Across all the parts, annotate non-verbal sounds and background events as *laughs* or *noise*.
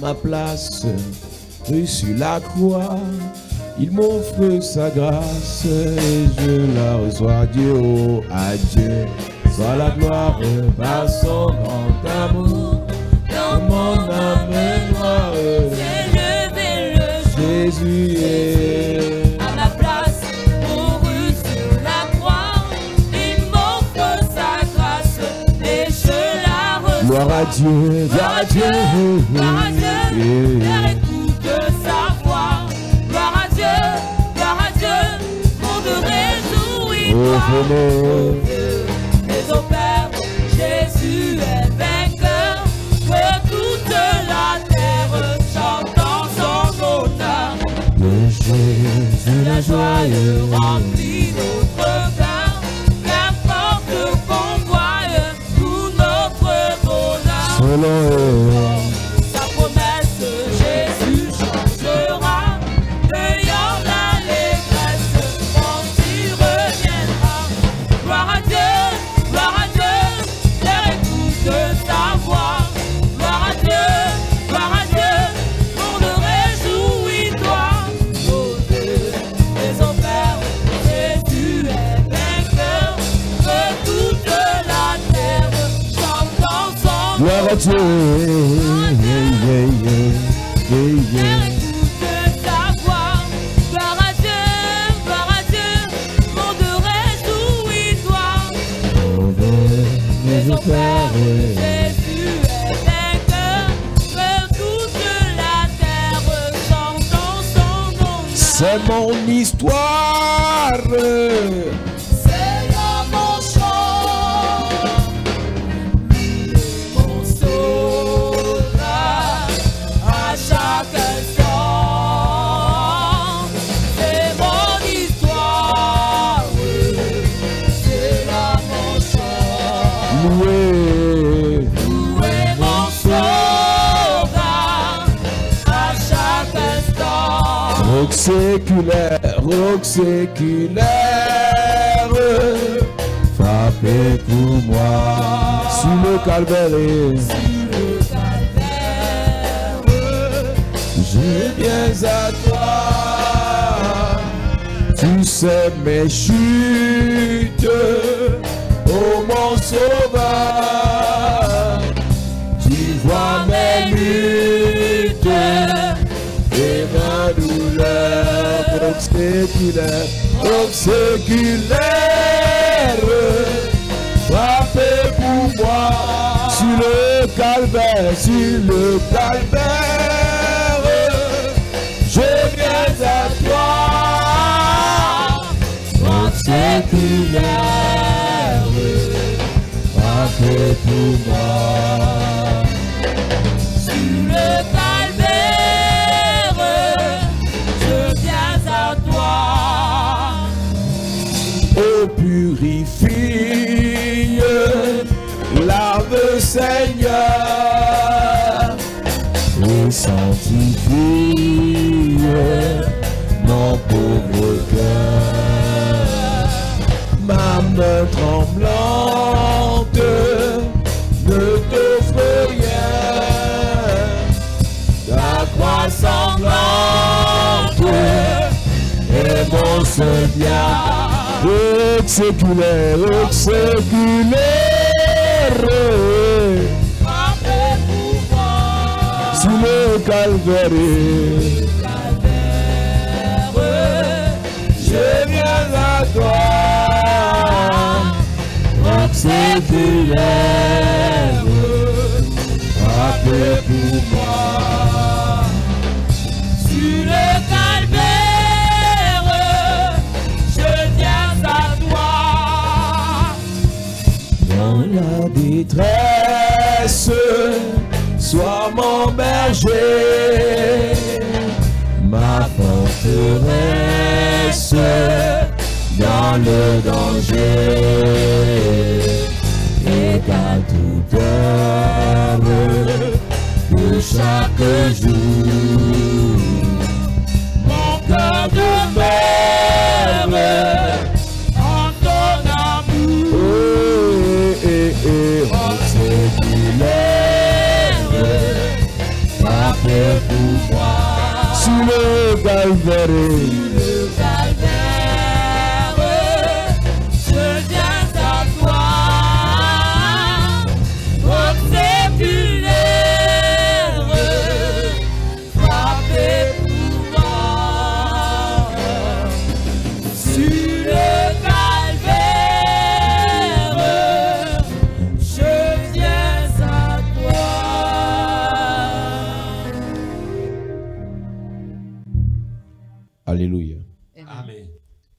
ma place, sur la croix. Il m'offre sa grâce et je la reçois. Dieu, oh, à Dieu, soit la gloire par son grand amour. Dieu, gloire à Dieu. Gloire à Dieu, Père, écoute sa voix. Gloire à Dieu, gloire à Dieu, monde réjouis. Oh, venez. Mais au Père, Jésus est vainqueur. Que toute la terre chante en son honneur. De Jésus la joie est remplit Lord. Père, Jésus est que toute la terre. Son nom. c'est mon histoire. Séculaire, roc séculaire. Frappé pour moi sur le calvaire. Je viens à toi, tu sais mes chutes, oh mon sauveur, roc séculaire, frappé pour moi sur le calvaire, sur le calvaire. Je viens à toi, roc séculaire, frappé pour moi. Sur le Seigneur, et sanctifie mon pauvre cœur. Ma main tremblante ne t'offre rien, ta croix sanglante est mon seul bien. Roc séculaire, calvaire. Je viens à toi, frappé pour moi. Sur le calvaire, je viens à toi. Sois mon berger, ma forteresse dans le danger. Et qu'à toute heure, de chaque jour, le Alléluia. Amen.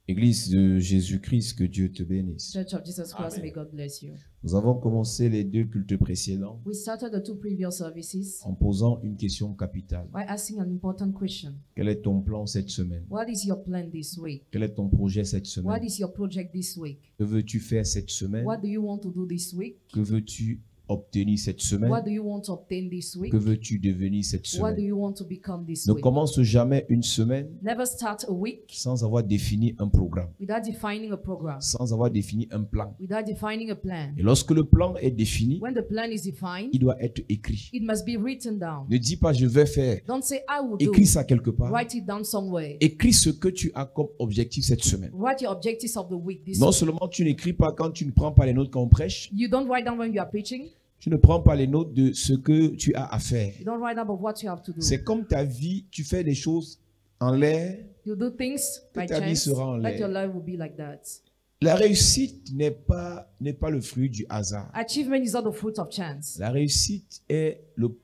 Église de Jésus-Christ, que Dieu te bénisse. Church of Jesus Christ, Amen. may God bless you. Nous avons commencé les deux cultes précédents We started the two previous services en posant une question capitale. by asking an important question. Quel est ton plan cette semaine? What is your plan this week? Quel est ton projet cette What semaine is your project this week? Que veux-tu faire cette semaine? What do you want to do this week? Que veux-tu obtenir cette semaine What do you want to obtain this week? Que veux-tu devenir cette What do semaine? you want to become this Ne week? commence jamais une semaine Never start a week sans avoir défini un programme, without defining a program, sans avoir défini un plan. without defining a plan. Et lorsque le plan est défini, When the plan is defined, il doit être écrit. it must be written down. Ne dis pas je vais faire. Don't say I will do. Écris ça quelque part. Write it down somewhere. Écris ce que tu as comme objectif cette semaine. Write your objectives of the week this Non week. seulement tu n'écris pas quand tu ne prends pas les notes quand on prêche, You don't write down when you are preaching. Tu ne prends pas les notes de ce que tu as à faire. You don't write down about what you have to do. C'est comme ta vie, tu fais des choses en l'air. You do things by ta vie sera en l'air. like. La réussite n'est pas, n'est pas le fruit du hasard. Achievement is not the fruit of chance. La réussite est le,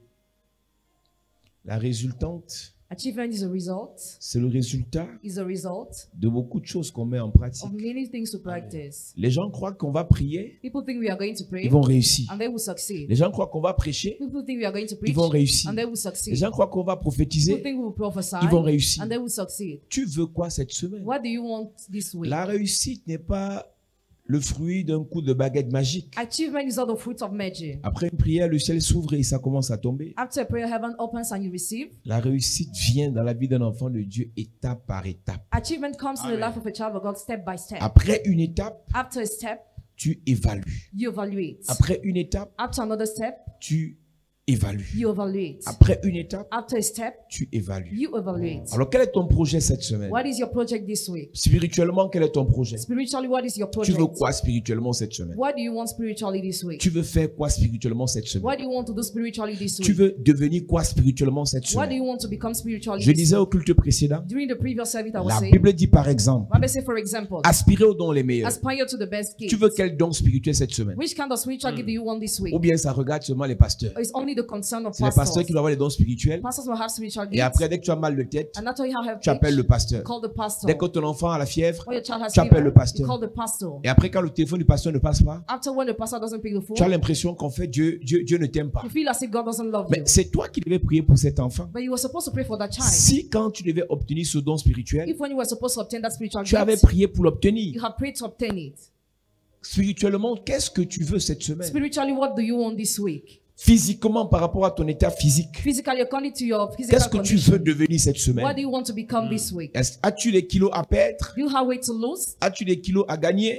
la résultante, Achievement is a result. c'est le résultat Is a result de beaucoup de choses qu'on met en pratique. of many things to practice. Les gens croient qu'on va prier, People think we are going to pray ils vont réussir. and they will succeed. Les gens croient qu'on va prêcher, People think we are going to ils preach vont réussir. and they will Les succeed. gens croient qu'on va People prophétiser, think we will prophesy ils vont réussir. and they will succeed. Tu veux quoi cette semaine? What do you want this week? La réussite n'est pas le fruit d'un coup de baguette magique. Achievement is not the fruit of magic. Après une prière, le ciel s'ouvre et ça commence à tomber. After a prayer, heaven opens and you receive. La réussite vient dans la vie d'un enfant de Dieu étape par étape. Achievement comes in the Amen. life of a child of God step by step. Après une étape, After a step, tu évalues. you evaluate. Après une étape, After another step, tu évalues. you evaluate. Après une étape, After a step, tu évalues. you evaluate. Alors quel est ton projet cette semaine? What is your project this week? Spirituellement, quel est ton projet? Spiritually, what is your Tu project? veux quoi spirituellement cette semaine? What do you want spiritually this week? Tu veux faire quoi spirituellement cette semaine? What do you want to do spiritually this Tu week? veux devenir quoi spirituellement cette What do semaine? you want to become spiritually Je disais au culte précédent, During the previous service, I was la saying, Bible dit par exemple, say, for example, aspirer aux dons les meilleurs. aspire to the best gift. Tu veux quel don spirituel cette semaine? Which kind of spiritual gift do you want this week? Ou bien ça regarde seulement les pasteurs It's only the concern of C'est les pasteurs pastors. qui doivent avoir les dons spirituels. Pastors will have spiritual Et après, dès que tu as mal de tête, And after you have tu appelles le pasteur. call the pastor. Dès que ton enfant a la fièvre, When your child has tu appelles fever, le pasteur. you call the pastor. et après, quand le téléphone du pasteur ne passe pas, After when the pastor doesn't pick the phone, tu as l'impression qu'en fait, Dieu, Dieu, Dieu ne t'aime pas. you feel as if God doesn't love Mais you. c'est toi qui devais prier pour cet enfant. But you were supposed to pray for that child. Si quand tu devais obtenir ce don spirituel, If when you were supposed to obtain that spiritual tu avais gift, prié pour you l'obtenir. have prayed to obtain it. Spirituellement, qu'est-ce que tu veux cette semaine? Spiritually, what do you want this week? Physiquement, par rapport à ton état physique, qu'est-ce que tu veux devenir cette semaine? Est-ce- As-tu des kilos à perdre? As-tu des kilos à gagner?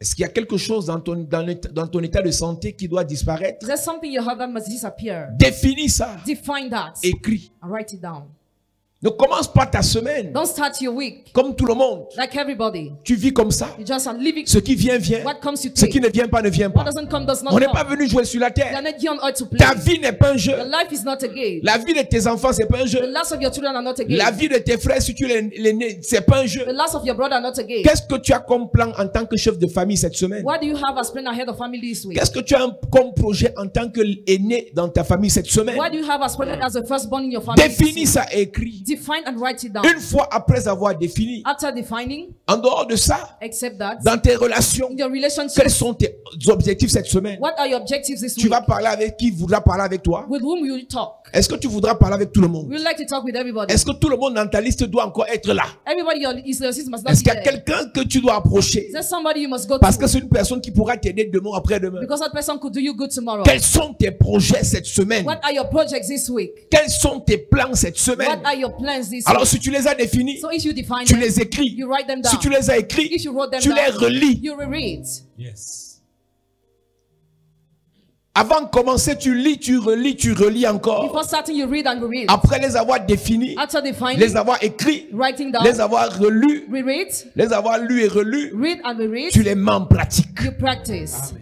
Est-ce qu'il y a quelque chose dans ton, dans, l'état- dans ton état de santé qui doit disparaître? Définis ça. Define that Écris. and write it down. Ne commence pas ta semaine Don't start your week comme tout le monde. like everybody. Tu vis comme ça. You just are living. Ce qui vient, vient. What comes, you Ce qui ne vient pas, ne vient What pas. doesn't come does not On n'est pas venu jouer sur la terre. to play. Ta vie n'est pas un jeu. Your life is not a game. La vie de tes enfants, c'est pas un The jeu. last of your children are not a game. La vie de tes frères, si tu l'es l'es né, c'est pas un jeu. The last of your brother are not a game. Qu'est-ce que tu as comme plan en tant que chef de famille cette semaine? What do you have as plan ahead of family this week? Qu'est-ce que tu as comme projet en tant qu'aîné dans ta famille cette semaine? What do you have as plan as the firstborn in your family? this Définis ça et écris. Define and write it down. Une fois après avoir défini, After defining, en dehors de ça, that. dans tes relations, In your relationship, quels sont tes objectifs cette semaine? what are your objectives this Tu week? vas parler avec qui voudra parler avec toi? With whom will you talk? Est-ce que tu voudras parler avec tout le monde? Like to talk with everybody. Est-ce que tout le monde dans ta liste doit encore être là? Everybody your is your system must not Est-ce qu'il y a quelqu'un que tu dois approcher? Is there somebody you must go Parce que c'est une personne qui pourra t'aider demain après-demain. Because that person could do you good tomorrow. Quels sont tes projets cette semaine? What are your projects this week? Quels sont tes plans cette semaine? What are your plans this Alors si tu les as définis, So if you define tu them, les écris. you write them Si tu les as écrits, If you wrote them tu les relis. you reread. Yes. Avant de commencer, tu lis, tu relis, tu relis encore. Before starting, you read and. Après les avoir définis, After defining, les avoir écrits, writing down, les avoir relus, reread, les avoir lus et relus, read and reread, tu les mets en pratique. you practice.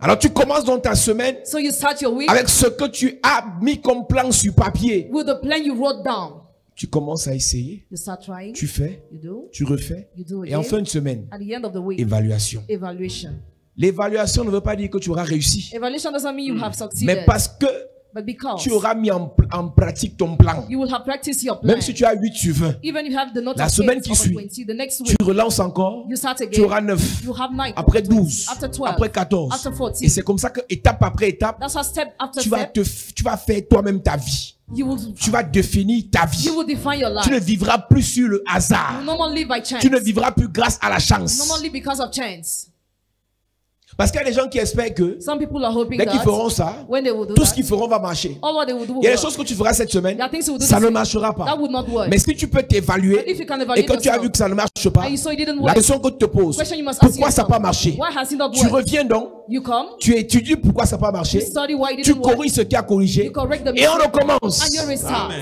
Alors tu commences dans ta semaine So you start your week avec ce que tu as mis comme plan sur papier. with the plan you wrote down. Tu commences à essayer, You start trying, tu fais, you do, tu refais. you do Et en fin de semaine, At the end of the week, évaluation. evaluation. L'évaluation ne veut pas dire que tu auras réussi, Evaluation doesn't mean you have mais parce que but because tu auras mis en, en pratique ton plan. you will have practiced your plan. Même si tu as 8 sur 20, Even if you have the note La semaine 8 qui suit, 20, the next tu relances encore, you start tu auras 9. You have 9. Après 12, After 12. après 14. After 14. Et c'est comme ça que étape après étape, That's why step after tu vas, te, tu vas faire toi-même ta vie. you will, Tu vas définir ta vie. you will define your life. Tu ne vivras plus sur le hasard. no more live by chance. Tu ne vivras plus grâce à la chance. live because of chance. Parce qu'il y a des gens qui espèrent que Some people are hoping dès qu'ils feront ça, when they will do tout ce qu'ils feront va marcher. all what they will do will Il y a des choses que tu feras cette semaine, ça ne marchera pas. That would not work. Mais si tu peux t'évaluer et que tu as vu que ça ne marche pas, la question que tu te poses, pourquoi ça n'a pas marché? why has it not Tu reviens donc, You come, tu étudies pourquoi ça n'a pas marché, you study why it tu corriges ce qui a corrigé et on recommence. and you restart.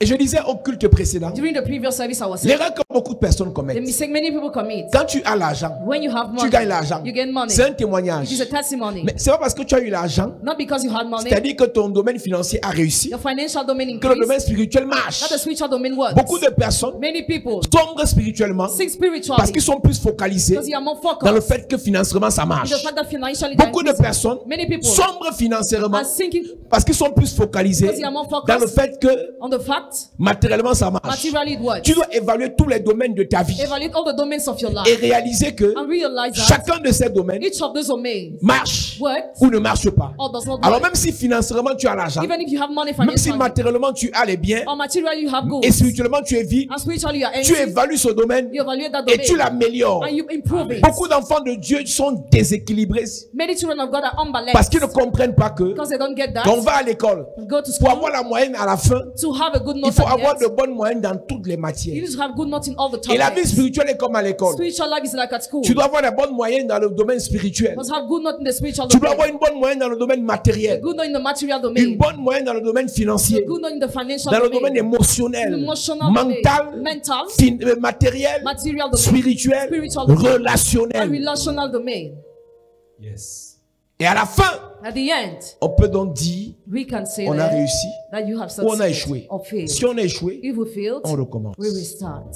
Et je disais au culte précédent, During the previous service, I was saying, l'erreur que beaucoup de personnes the commettent, mistake many people commit, quand tu as l'argent, when you have tu gagnes l'argent, you get money. c'est un It témoignage. is a testimony. Mais c'est pas parce que tu as eu l'argent, Not because you had money, c'est-à-dire que ton domaine financier a réussi, your financial domain que le domaine spirituel marche. not the spiritual domain works. Beaucoup de personnes Many people tombent spirituellement parce qu'ils sont plus focalisés because you are more dans le fait que financièrement ça in marche. the fact that financially they're Beaucoup de personnes Many people sombrent financièrement are sinking parce qu'ils sont plus focalisés Because you are more focused dans le fait que on the fact matériellement ça marche. materially it works. Tu dois évaluer tous les domaines de ta vie Evaluate all the domains of your et réaliser que and realize that chacun de ces domaines each of those domains marche works ou ne marche pas. or does not Alors work. même si financièrement tu as l'argent, Even if you have money même si matériellement tu as les biens or materially you have et spirituellement tu es vide, and spiritually you are tu évalues ce domaine you evaluate that et tu l'améliores. Beaucoup d'enfants de Dieu sont déséquilibrés Many children of God are unbalanced parce qu'ils ne comprennent pas que because they don't get quand on va à l'école, pour avoir la moyenne à la fin, to have a good il faut avoir de bonnes moyennes dans toutes les You matières. need to have good notes in all the Et la vie spirituelle est comme à l'école. Spiritual life is like at school. Tu You dois avoir la bonne moyenne dans le domaine spirituel. must have good note in the spiritual Tu dois avoir une bonne moyenne dans le domaine matériel. Good note in the material Une bonne moyenne dans le domaine financier. Good note in the financial Dans le domaine domain. émotionnel, Emotional mental, domain. Mental. fin- euh, matériel, Material domain. spirituel, Spiritual domain. And relationnel. relational domain. Et à la fin, At the end, on peut donc dire we can say on a that, réussi that you have ou on a échoué. Si on a échoué, If we failed, on recommence. we restart.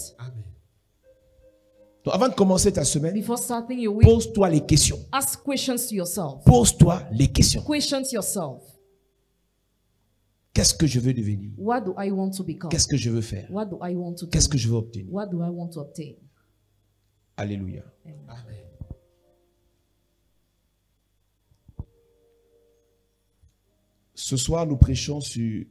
Donc avant de commencer ta semaine, pose-toi les questions. ask questions to yourself. Pose-toi les questions. Questions yourself. Qu'est-ce que je veux devenir? What do I want to become? Qu'est-ce que je veux faire? What do I want to do? Qu'est-ce que je veux obtenir? What do I want to obtain? Alléluia. Ce soir, nous prêchons sur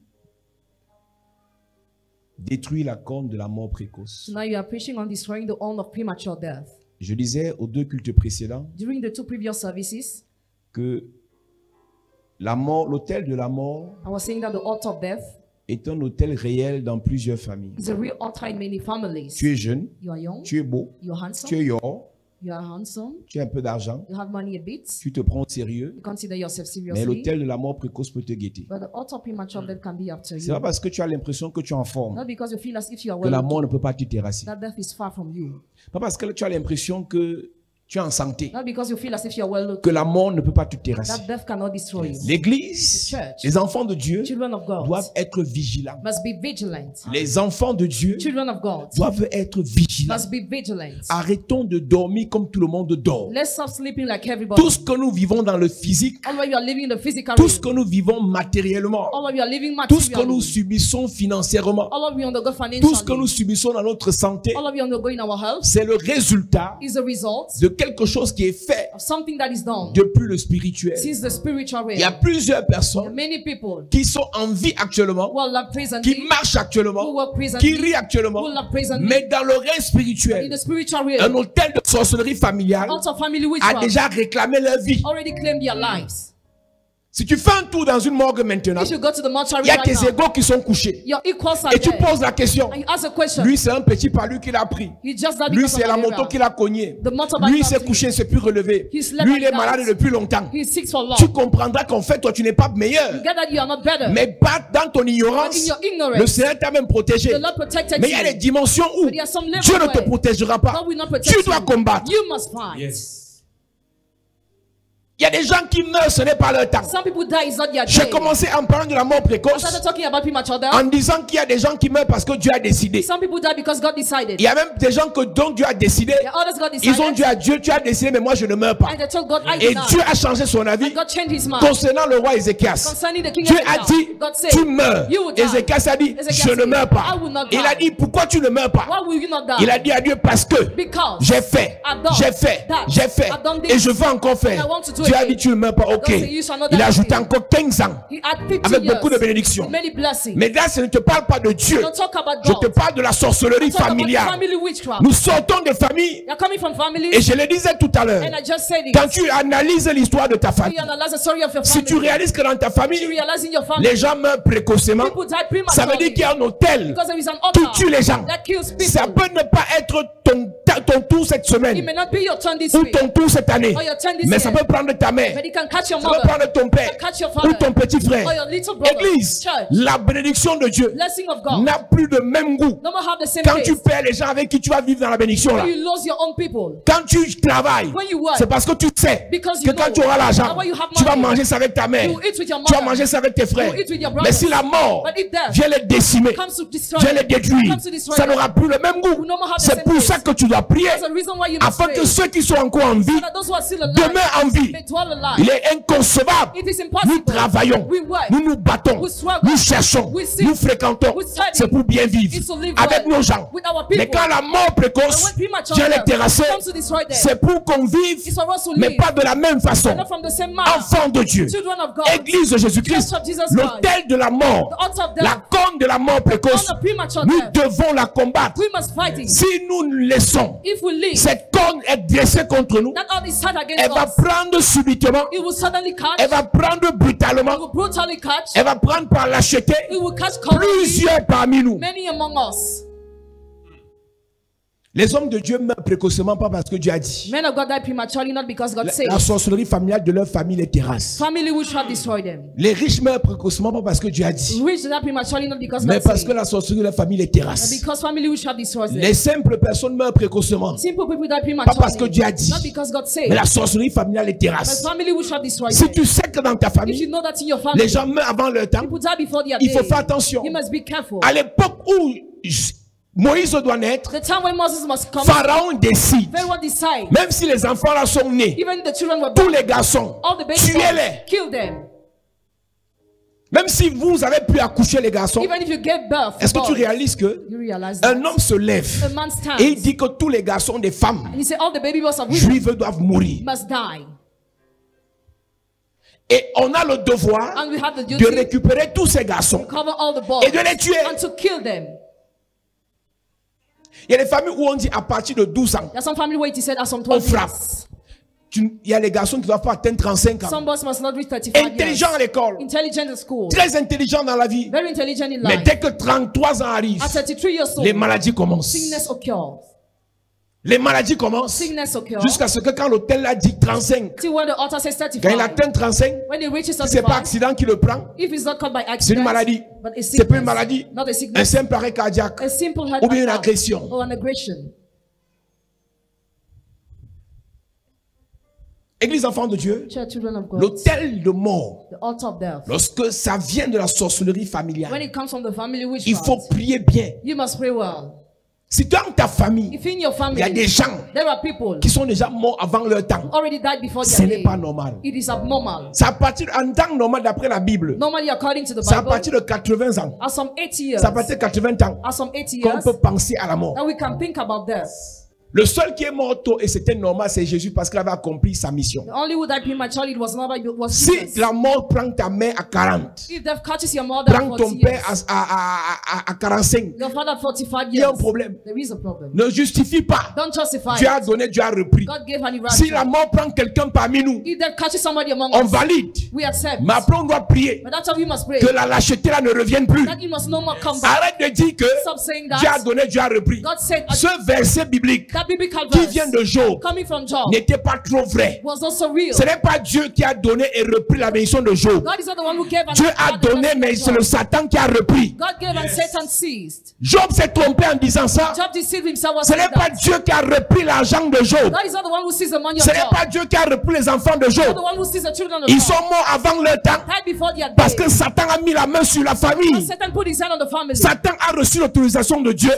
détruire la corne de la mort précoce. Now you are preaching on destroying the horn of premature death. Je disais aux deux cultes précédents During the two previous services, que la mort, l'hôtel de la mort I was saying that the altar of death est un hôtel réel dans plusieurs familles. is a real altar in many families. Tu es jeune, You are young, tu es beau, you are handsome, tu es yor, you are handsome, tu as un peu d'argent, you have money a bit, tu te prends au sérieux, you consider yourself mais seriously. l'hôtel de la mort précoce peut te guetter. But the altar of premature death can be after C'est pas you. parce que tu as l'impression que tu es en forme Not because you feel as if you are que la well, mort ne peut pas te terrasser. that death is far from you. Pas parce que tu as l'impression que tu es en santé Not because you feel as if you are well que la mort ne peut pas te terrasser. that death cannot destroy you. L'église, les enfants de Dieu Children of God doivent être vigilants. must be vigilant. Les enfants de Dieu Children of God doivent être vigilants. must be vigilant. Arrêtons de dormir comme tout le monde dort. Let's stop sleeping like everybody. Tout ce que nous vivons dans le physique, tout ce que nous vivons matériellement, tout ce que nous subissons financièrement, tout ce que nous subissons dans notre santé, c'est le résultat de quelque chose qui est fait depuis le spirituel. since the spiritual Il y a plusieurs personnes qui sont en vie actuellement, qui marchent actuellement, qui rient actuellement, mais dans le règne spirituel, un hôtel de sorcellerie familiale a déjà réclamé leur vie. Si tu fais un tour dans une morgue maintenant, il y a right tes now, égaux qui sont couchés. Et tu poses la question. Lui, c'est un petit palu qu'il a pris. He just died Lui, c'est la moto qu'il a cogné. Lui, il s'est couché, il s'est plus relevé. Lui, il est malade depuis longtemps. Tu comprendras qu'en fait, toi, tu n'es pas meilleur. You get that you are not better. Mais pas dans ton But ignorance. Le Seigneur t'a même protégé. the Lord protected Mais il y a you. des dimensions où Dieu ne te protégera pas. Tu dois you. combattre. You must fight. Il y a des gens qui meurent, ce n'est pas leur temps. J'ai commencé en parlant de la mort précoce en disant qu'il y a des gens qui meurent parce que Dieu a décidé. Il y a même des gens que dont Dieu a décidé. Ils ont dit à Dieu, tu as décidé, mais moi je ne meurs pas. Et. Dieu a changé son avis concernant le roi Ézéchias. Dieu a dit, tu meurs. Ézéchias a dit, je ne meurs pas. Il a dit, pourquoi tu ne meurs pas? Il a dit à Dieu, parce que j'ai fait, j'ai fait, j'ai fait, et je veux encore faire. Dieu a dit, tu ne meurs pas, ok. Il a ajouté encore 15 ans, He had 50 avec beaucoup de bénédictions. Mais là, je ne te parle pas de Dieu. Je te parle de la sorcellerie familiale. Nous sortons from families. et je le disais tout à l'heure, quand tu analyses l'histoire de ta famille, si tu réalises que dans ta famille, les gens meurent précocement, ça veut dire qu'il y a un hôtel qui tue les gens. Ça peut ne pas être ton, ton tour cette semaine ou ton tour cette année, mais ça peut prendre ta mère, peut mother, prendre ton père ou ton petit frère. Église, la bénédiction de Dieu n'a plus le même goût. Quand tu perds les gens avec qui tu vas vivre dans la bénédiction là. Quand tu travailles, c'est parce que tu sais que quand tu auras l'argent, tu vas manger ça avec ta mère, tu vas manger ça avec tes frères. Mais si la mort vient les décimer, vient les détruire, ça n'aura plus le même goût. C'est pour ça que tu dois prier afin que ceux qui sont encore en vie demeurent en vie. Il est inconcevable. Nous travaillons, nous nous battons, nous cherchons, nous fréquentons. C'est pour bien vivre. Avec nos gens. Mais quand la mort précoce vient les terrasser, c'est pour qu'on vive, mais pas de la même façon. not from the same manner. Enfant de Dieu. Église de Jésus-Christ, l'autel de la mort, la corne de la mort précoce, nous devons la combattre. Si nous nous laissons, cette corne est dressée contre nous, elle va prendre subitement, It will suddenly catch. elle va prendre It brutalement, will brutally catch. elle va prendre par lâcheté It will catch plusieurs parmi nous. Many among us. Les hommes de Dieu meurent précocement pas parce que Dieu a dit. Men of God die prematurely, not because God La, said. la sorcellerie familiale de leur famille les terrasse. Family which have destroyed them. Les riches meurent précocement pas parce que Dieu a dit, Rich die prematurely, not because mais parce que la sorcellerie de leur famille les terrasse. because family which have destroyed them. Les simples personnes meurent précocement, Simple people die pas parce que. Dieu a dit, Not because God said. mais la sorcellerie familiale les But terrasse. family which have destroyed Si them. tu sais que dans ta If you famille, know that in your family, les gens meurent avant leur temps, people die before their il faut faire attention. You must be careful. À l'époque où Moïse doit naître, The time when Moses must come, Pharaon décide, decide. même si les enfants là sont nés, Even the children were tous les garçons, tuez-les. Même si vous avez pu accoucher les garçons, Even if you gave birth, est-ce que tu réalises que un homme se lève et il dit que tous les garçons des femmes juives doivent mourir. Et on a le devoir de récupérer tous ces garçons to cover all the boys et de les tuer. Il y a des familles où on dit à partir de 12 ans, There's some family where it is said at some on 12 frappe. years. Tu- il y a les garçons qui ne doivent pas atteindre 35 ans. Some boys must not reach 35 years. Intelligents à l'école, Intelligent school. très intelligents dans la vie. Very intelligent in Mais dès que 33 ans arrivent, At 33 years les maladies commencent. sickness occurs. Les maladies commencent jusqu'à ce que quand l'hôtel a dit 35, Till when the author says quand il 35. atteint 35, When it reaches c'est pas 35, accident qui le prend, c'est une maladie. C'est pas une maladie, un simple arrêt cardiaque ou bien une agression. Église enfant de Dieu, l'hôtel de mort, lorsque ça vient de la sorcellerie familiale, it comes from the family il faut prier bien. Si dans ta famille, If in your il y a des gens there are people qui sont déjà morts avant leur temps, already died before ce n'est pas normal. it is abnormal. C'est à partir, en temps normal d'après la Bible, Normally, according to the c'est à partir de 80 ans, at some 80 years, c'est à partir de 80 ans at some 80 qu'on peut penser à la mort. Le seul qui est mort tôt, et c'était normal, c'est Jésus parce qu'il avait accompli sa mission. Si la mort prend ta mère à 40, If death catches your mother at prend 40 ton père à, à, à, à, à 45, your father at 45 il y a un problème. there is a problem. Ne justifie pas. Don't justify Dieu a donné, Dieu a repris. Si la mort prend quelqu'un parmi nous, on valide. we accept. Mais après, on doit prier que la lâcheté là ne revienne plus. That you must no more come back. Arrête de dire que Dieu a donné, Dieu a repris. Ce verset biblique qui vient de Job n'était pas trop vrai. was also real. Ce n'est pas Dieu qui a donné et repris la bénédiction de Job. God is not the one who gave and Dieu a donné, mais c'est le. Satan qui a repris. God gave and Satan seized. Job s'est trompé en disant ça. Ce n'est pas. Dieu qui a repris l'argent de Job. Ce n'est pas Dieu qui a repris les enfants de Job. Ils sont morts avant leur temps parce que Satan a mis la main sur la famille. Satan a reçu l'autorisation de Dieu,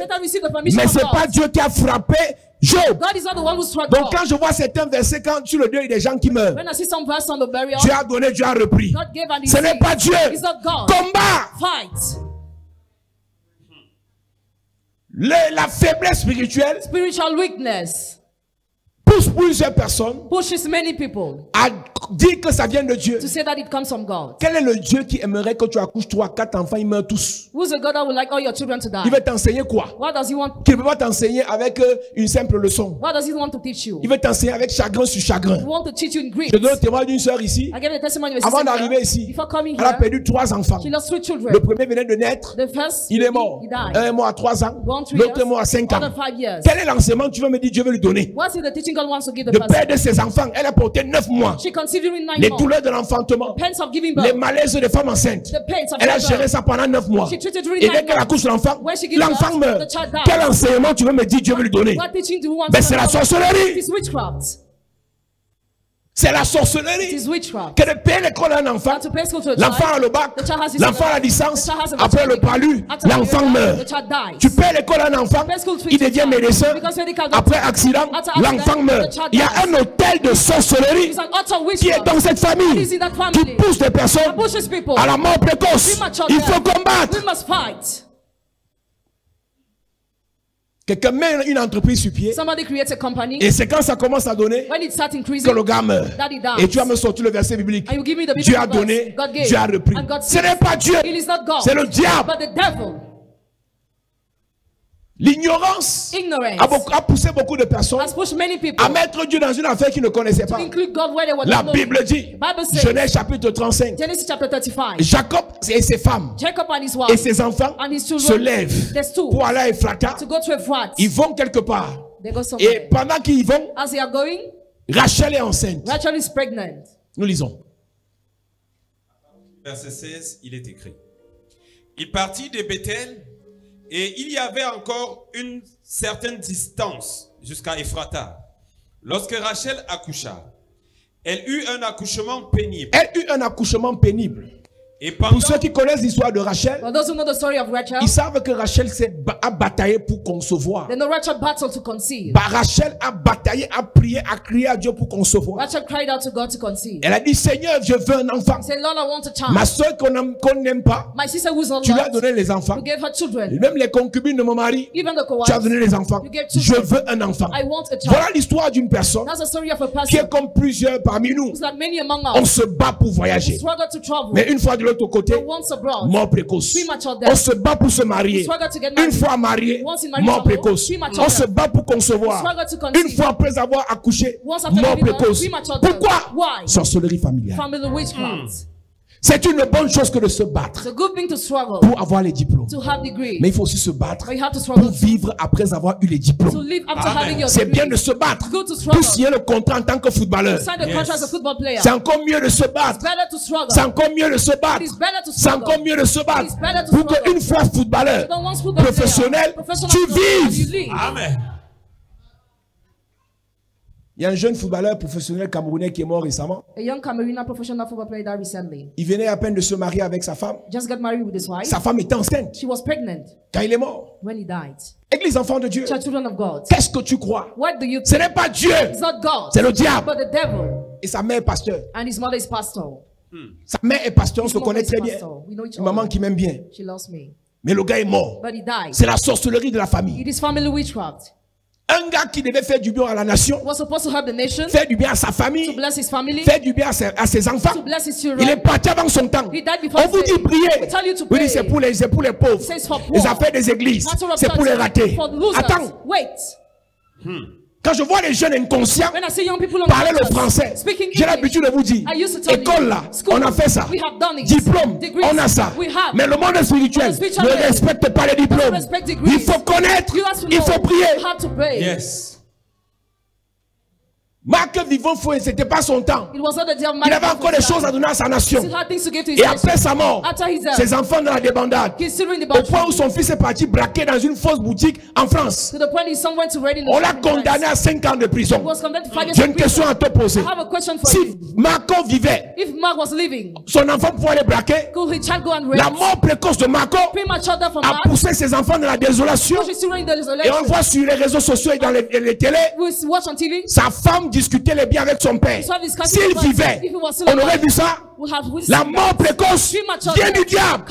mais of c'est pas. Dieu qui a frappé Job. God is not the one who struck Donc quand je vois certains versets, quand sur le deuil des gens qui meurent, When I see some verse on the burial, Dieu a donné, Dieu a repris. God gave and he Ce n'est pas Dieu. It's not God. Combat. Fight. Le- la faiblesse spirituelle Spiritual weakness pousse plusieurs personnes pushes many people à dire que ça vient de Dieu. to say that it comes from God. Quel est le Dieu qui aimerait que tu accouches trois, quatre enfants, ils meurent tous? Who's the God that would like all your children to Il die? veut t'enseigner quoi? What does he want? Qu'il ne peut pas t'enseigner avec euh, une simple leçon. What does he want to teach you? Il veut t'enseigner avec chagrin sur chagrin. He want to teach you in Greek. Je donne le témoignage d'une sœur ici. I gave the testimony of Avant d'arriver here. ici, Before coming elle a here, perdu trois enfants. she lost three children. Le premier venait de naître. The first, Il est mort. he died. Un est mort à 3 ans. L'autre est mort à 5 ans. Five years. Quel est l'enseignement que tu veux me dire Dieu veut lui donner? What is the teaching God wants to give the Le person? père de ses enfants, elle a porté 9 mois. She conceived Les douleurs de l'enfantement. Les malaises des femmes enceintes. Elle a géré ça pendant 9 mois. Et dès qu'elle accouche l'enfant, l'enfant meurt. Quel enseignement tu veux me dire Dieu veut lui donner? Want Ben, c'est la sorcellerie. C'est la sorcellerie. Que de payer l'école à un enfant. L'enfant a le bac. L'enfant a la licence. Après le palu, l'enfant meurt. Tu payes l'école à un enfant, il devient médecin. Après accident, l'enfant meurt. Il y a un hôtel de sorcellerie qui est dans cette famille qui pousse des personnes à la mort précoce. Il faut combattre. Quelqu'un met une entreprise sur pied Somebody creates a company. et c'est quand ça commence à donner When it starts que le gars meurt. Et tu vas me sortir le verset biblique. Dieu a donné. God gave. Dieu a repris. Ce n'est pas Dieu, c'est le diable. But the devil. L'ignorance Ignorance a, poussé beaucoup de personnes à mettre Dieu dans une affaire qu'ils ne connaissaient pas. include God where they were La. Bible dit, Genèse chapitre 35, Genesis chapter 35. Jacob et ses femmes Jacob and his et ses enfants and his se lèvent pour aller à Ephrata. to go to Ephrat. Ils vont quelque part. They go Et pendant qu'ils y vont, As they are going, Rachel est enceinte. Rachel is pregnant. Nous lisons. Verset 16, il est écrit. Il partit de Bethel et il y avait encore une certaine distance jusqu'à Ephrata. Lorsque Rachel accoucha, elle eut un accouchement pénible. Elle eut un accouchement pénible. Et pendant, Pour ceux qui connaissent l'histoire de Rachel, ils savent que Rachel a bataillé pour concevoir. they know Rachel battled to conceive. Bah, Rachel a bataillé, a prié, a crié à Dieu pour concevoir. Rachel cried out to God to conceive. Elle a dit, Seigneur, je veux un enfant. Said, Lord, I want a Ma soeur qu'on aime- qu'on n'aime pas, My sister who's not tu lui as donné les enfants. who gave her children, Même les concubines de mon mari, even the tu as donné les enfants. You gave Je veux un enfant. I want a child. Voilà l'histoire d'une personne That's the story of a qui est comme plusieurs parmi nous. who's like many among On se bat pour voyager. struggle to travel. Mais une fois de l'autre côté, But once abroad, mort précoce. On se bat pour se marier. Une fois marié, Once in marriage, mort précoce. On se bat pour concevoir. Une fois après avoir accouché, mort précoce. Pourquoi? Why? Sorcellerie familiale. C'est une bonne chose que de se battre It's a good thing to struggle, pour avoir les diplômes. to have degree. Mais il faut aussi se battre But you have to pour vivre après avoir eu les to diplômes. live after Amen. having your C'est bien de se battre Good to pour signer le contrat en tant que footballeur. Sign the contract as a football player. C'est encore mieux de se battre. Better to struggle. C'est encore mieux de se battre. C'est encore mieux de se battre. Pour qu'une fois footballeur professionnel, tu vives. Amen. Il y a un jeune footballeur professionnel camerounais qui est mort récemment. A young Cameroonian professional football player died recently. Il venait à peine de se marier avec sa femme. Just got married with his wife. Sa femme était enceinte She was pregnant quand il est mort. when he died. Église enfant de Dieu, Church children of God. qu'est-ce que tu crois? What do you Ce think? n'est pas Dieu, It's not God, c'est le diable. but the devil. Et sa mère est pasteur. And his mother is pastor. Sa mère est pasteur, on His se connaît très bien. We know each Une maman qui m'aime bien. She loves me. Mais le gars est mort. But he died. C'est la sorcellerie de la famille. It is family witchcraft. Un gars qui devait faire du bien à la nation, faire du bien à sa famille, faire du bien à ses, à ses to enfants. Il est parti avant son temps. On vous dit prier. Oui, c'est pour les, pour les pauvres. Les affaires des églises. C'est pour les ratés. Attends, Wait. Quand je vois les jeunes inconscients When I see young people on parler le français, speaking j'ai l'habitude de vous dire, I used to tell école là, on a fait ça. we have done it. Diplôme, on a ça. we have. Mais le monde spirituel ne respecte pas les diplômes. Il faut connaître, il faut prier. You have to pray. Yes. Marc Vivant Fouet, c'était pas son temps. Il avait encore des choses à donner à sa nation. Et après sa mort, ses enfants dans la débandade. Au point où son fils est parti braquer dans une fausse boutique en France. On l'a condamné à 5 ans de prison. J'ai une question à te poser. Si. Marco vivait, son enfant pouvait aller braquer. La mort précoce de Marco a poussé ses enfants dans la désolation. Et on voit sur les réseaux sociaux et dans les, les télés, sa femme discutait les biens avec son père. S'il vivait, on aurait vu ça. La mort précoce vient du diable.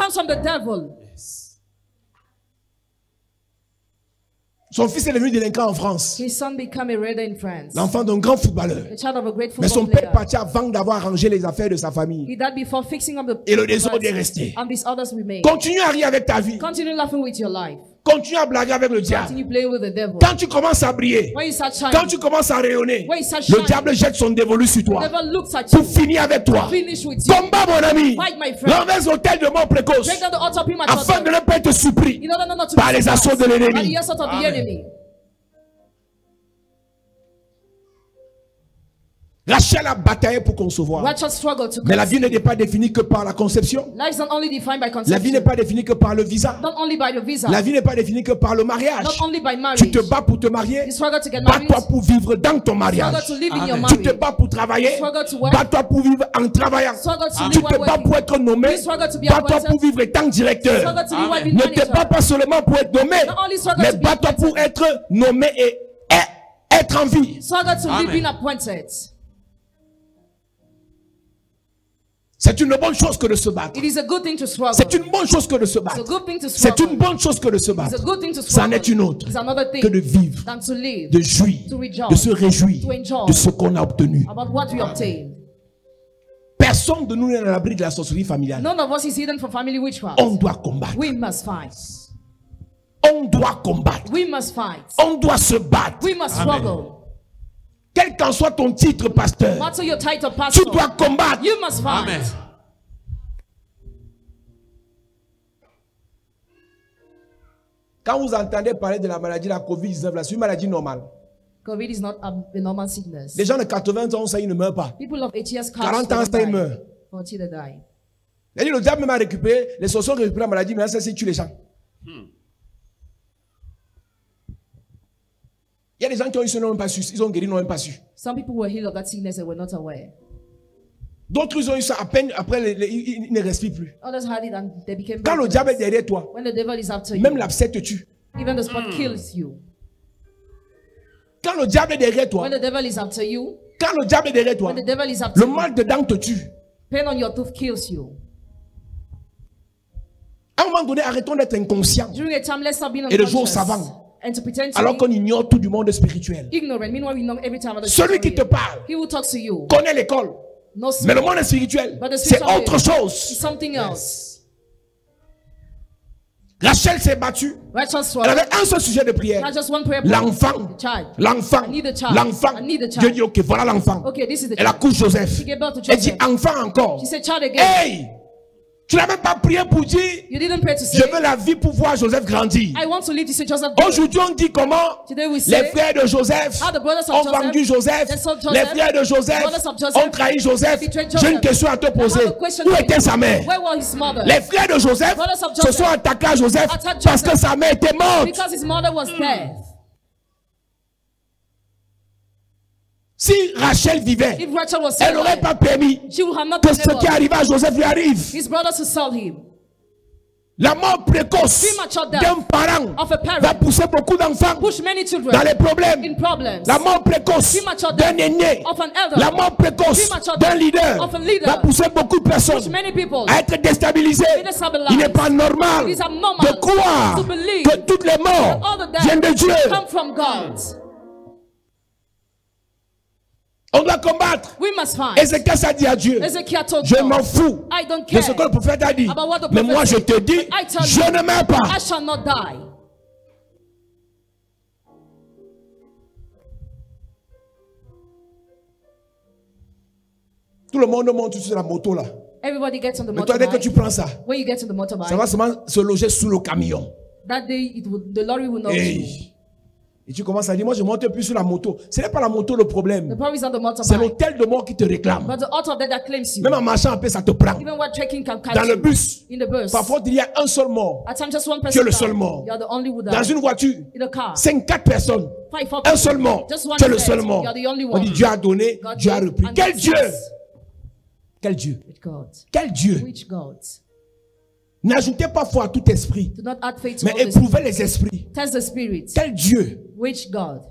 Son fils est devenu délinquant en France. L'enfant d'un grand footballeur. Mais son père partit avant d'avoir arrangé les affaires de sa famille. Et le désordre est resté. Continue à rire avec ta vie. Continue à blaguer avec le diable. Quand tu commences à briller, quand tu commences à rayonner, le diable jette son dévolu sur toi pour finir avec toi. Combat, mon ami. Renverse l'hôtel de mort précoce afin de ne pas être surpris. Par les assauts de l'ennemi. Rachel a bataillé pour concevoir. Mais la vie n'est pas définie que par la conception. Life is not only defined by La vie n'est pas définie que par le visa. not only by the visa, La vie n'est pas définie que par le mariage. not only by marriage. Tu te bats pour te marier. Bats-toi pour vivre dans ton mariage. to live in your Amen. Tu te bats pour travailler. Bats-toi pour vivre en travaillant. Tu te bats pour être nommé. Bats-toi pour vivre étant directeur. Ne te bats pas seulement pour être nommé, Not only struggle mais bats-toi pour être nommé et et être en vie. C'est une bonne chose que de se battre. It is a good thing to struggle. C'est une bonne chose que de se It's a battre. good thing to C'est une bonne chose que de se It's battre. a good thing to C'en struggle. est une autre It's another thing que de vivre, than to live de jouir, To rejoice. de se réjouir To enjoy. de ce qu'on a obtenu. about what we obtained. Personne de nous n'est à l'abri de la sorcellerie familiale. None of us is hidden from family witchcraft. On doit combattre. We must fight. On doit combattre. We must fight. On doit se battre. We must Amen. struggle. Quel qu'en soit ton titre, pasteur, your title, tu pastor. dois combattre. You must fight. Amen. Quand vous entendez parler de la maladie, la Covid-19, là, c'est une maladie normale. COVID is not a, a normal sickness. Les gens de 80 ans, ça, ils ne meurent pas. People of 80 years 40 ans, ça, ils meurent. 40 they die. Le diable même a récupéré, les sorciers ont récupéré la maladie, mais là, ça, c'est tue les gens. Il y a des gens qui ont eu ce nom, même pas su. Ils ont guéri, n'ont même pas su. Some people were healed of that sickness and were not aware. D'autres, ils ont eu ça à peine, après, les- les- ils, ne respirent plus. Others had it and they became Quand le diable est derrière toi, When the devil is after you, même l'abcès te tue. even the spot kills you. Quand le diable est derrière toi, When the devil is after you, quand le diable est derrière toi, when the devil is after le mal dedans te tue. pain on your tooth kills you. À un moment donné, arrêtons d'être inconscients. During a time, let's stop being Et de jouer au savant. And to pretend to Alors qu'on ignore tout du monde spirituel. ignorant. Meanwhile, we know every time. the Celui qui te parle. He will talk to you. connaît l'école. No Mais le monde spirituel, c'est autre chose. is something else. Rachel s'est battue. Righteous Elle avait un seul sujet de prière. L'enfant. L'enfant. I need a child. L'enfant. I need a child. Dieu dit, ok, voilà l'enfant. Okay, this is the Elle accouche Joseph. Elle dit, enfant encore. She said, child again. Hey! Tu n'as même pas prié pour dire, You didn't pray to say, je veux la vie pour voir Joseph grandir. Aujourd'hui, on dit comment les frères de Joseph ont vendu Joseph. Les frères de Joseph ont trahi Joseph. J'ai une question à te poser. Où était sa mère? Les frères de Joseph se sont attaqués à Joseph parce que sa mère était morte. Because his mother was dead. Si Rachel vivait, elle n'aurait pas permis que ce qui arrivé à Joseph lui arrive. La mort précoce d'un parent va pousser beaucoup d'enfants dans les problèmes. La mort précoce d'un aîné, la mort précoce d'un leader va pousser beaucoup de personnes à être déstabilisées. Il n'est pas normal de croire que toutes les morts viennent de Dieu. On doit combattre. We must fight. A dit à Dieu, je m'en fous I don't de ce care que le prophète a dit. Mais moi je te dis, je you, ne meurs pas. I shall not die. Tout le monde monte sur la moto là. Everybody gets on the Mais toi, dès que tu prends ça, When you get on the ça motorbike, va seulement se loger sous le camion. that day it would, the lorry will not. Hey. Et tu commences à dire, moi je monte plus sur la moto. Ce n'est pas la moto le problème. C'est l'hôtel de mort qui te réclame. Même en marchant un peu, ça te prend. Dans le bus, parfois il y a un seul mort. Tu es le seul mort. Dans une voiture, In a car. 5, 4 personnes. Un seul mort. Tu es le seul mort. On dit. Dieu a donné, Dieu a repris. Quel Dieu? Quel Dieu? Quel Dieu? N'ajoutez pas foi à tout esprit, Do not add faith to mais all éprouvez les esprits. Test the spirit. Quel Dieu Which God?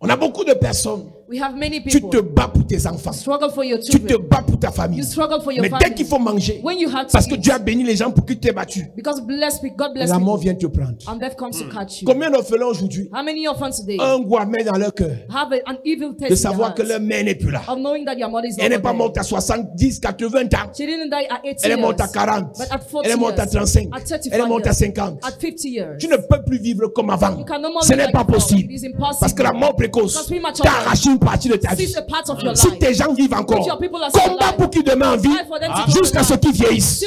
On a beaucoup de personnes. We have many Tu people. te bats pour tes enfants. struggle for your Tu te bats pour ta famille. You struggle for your Mais dès qu'il faut manger, When you have to parce que eat. Dieu a béni les gens pour qui tu t'es battu, Because bless God bless la mort people. vient te prendre. And death comes to catch you. Combien d'orphelins aujourd'hui How many orphans today un goût amer dans leur cœur have a- an evil de taste savoir que leur mère n'est plus là? of knowing that your mother is Elle n'est pas morte à 70, 80 ans. She didn't die at 80 Elle est morte à 40. But at 40 Elle est morte à years. 35. At 35 Elle est morte à years. 50. At 50 years. Tu ne peux plus vivre comme avant. You Ce n'est like pas possible. Parce que la mort précoce t'a arraché une partie de ta vie. Si life. tes gens vivent encore, combat pour qu'ils demeurent en vie jusqu'à ce qu'ils vieillissent.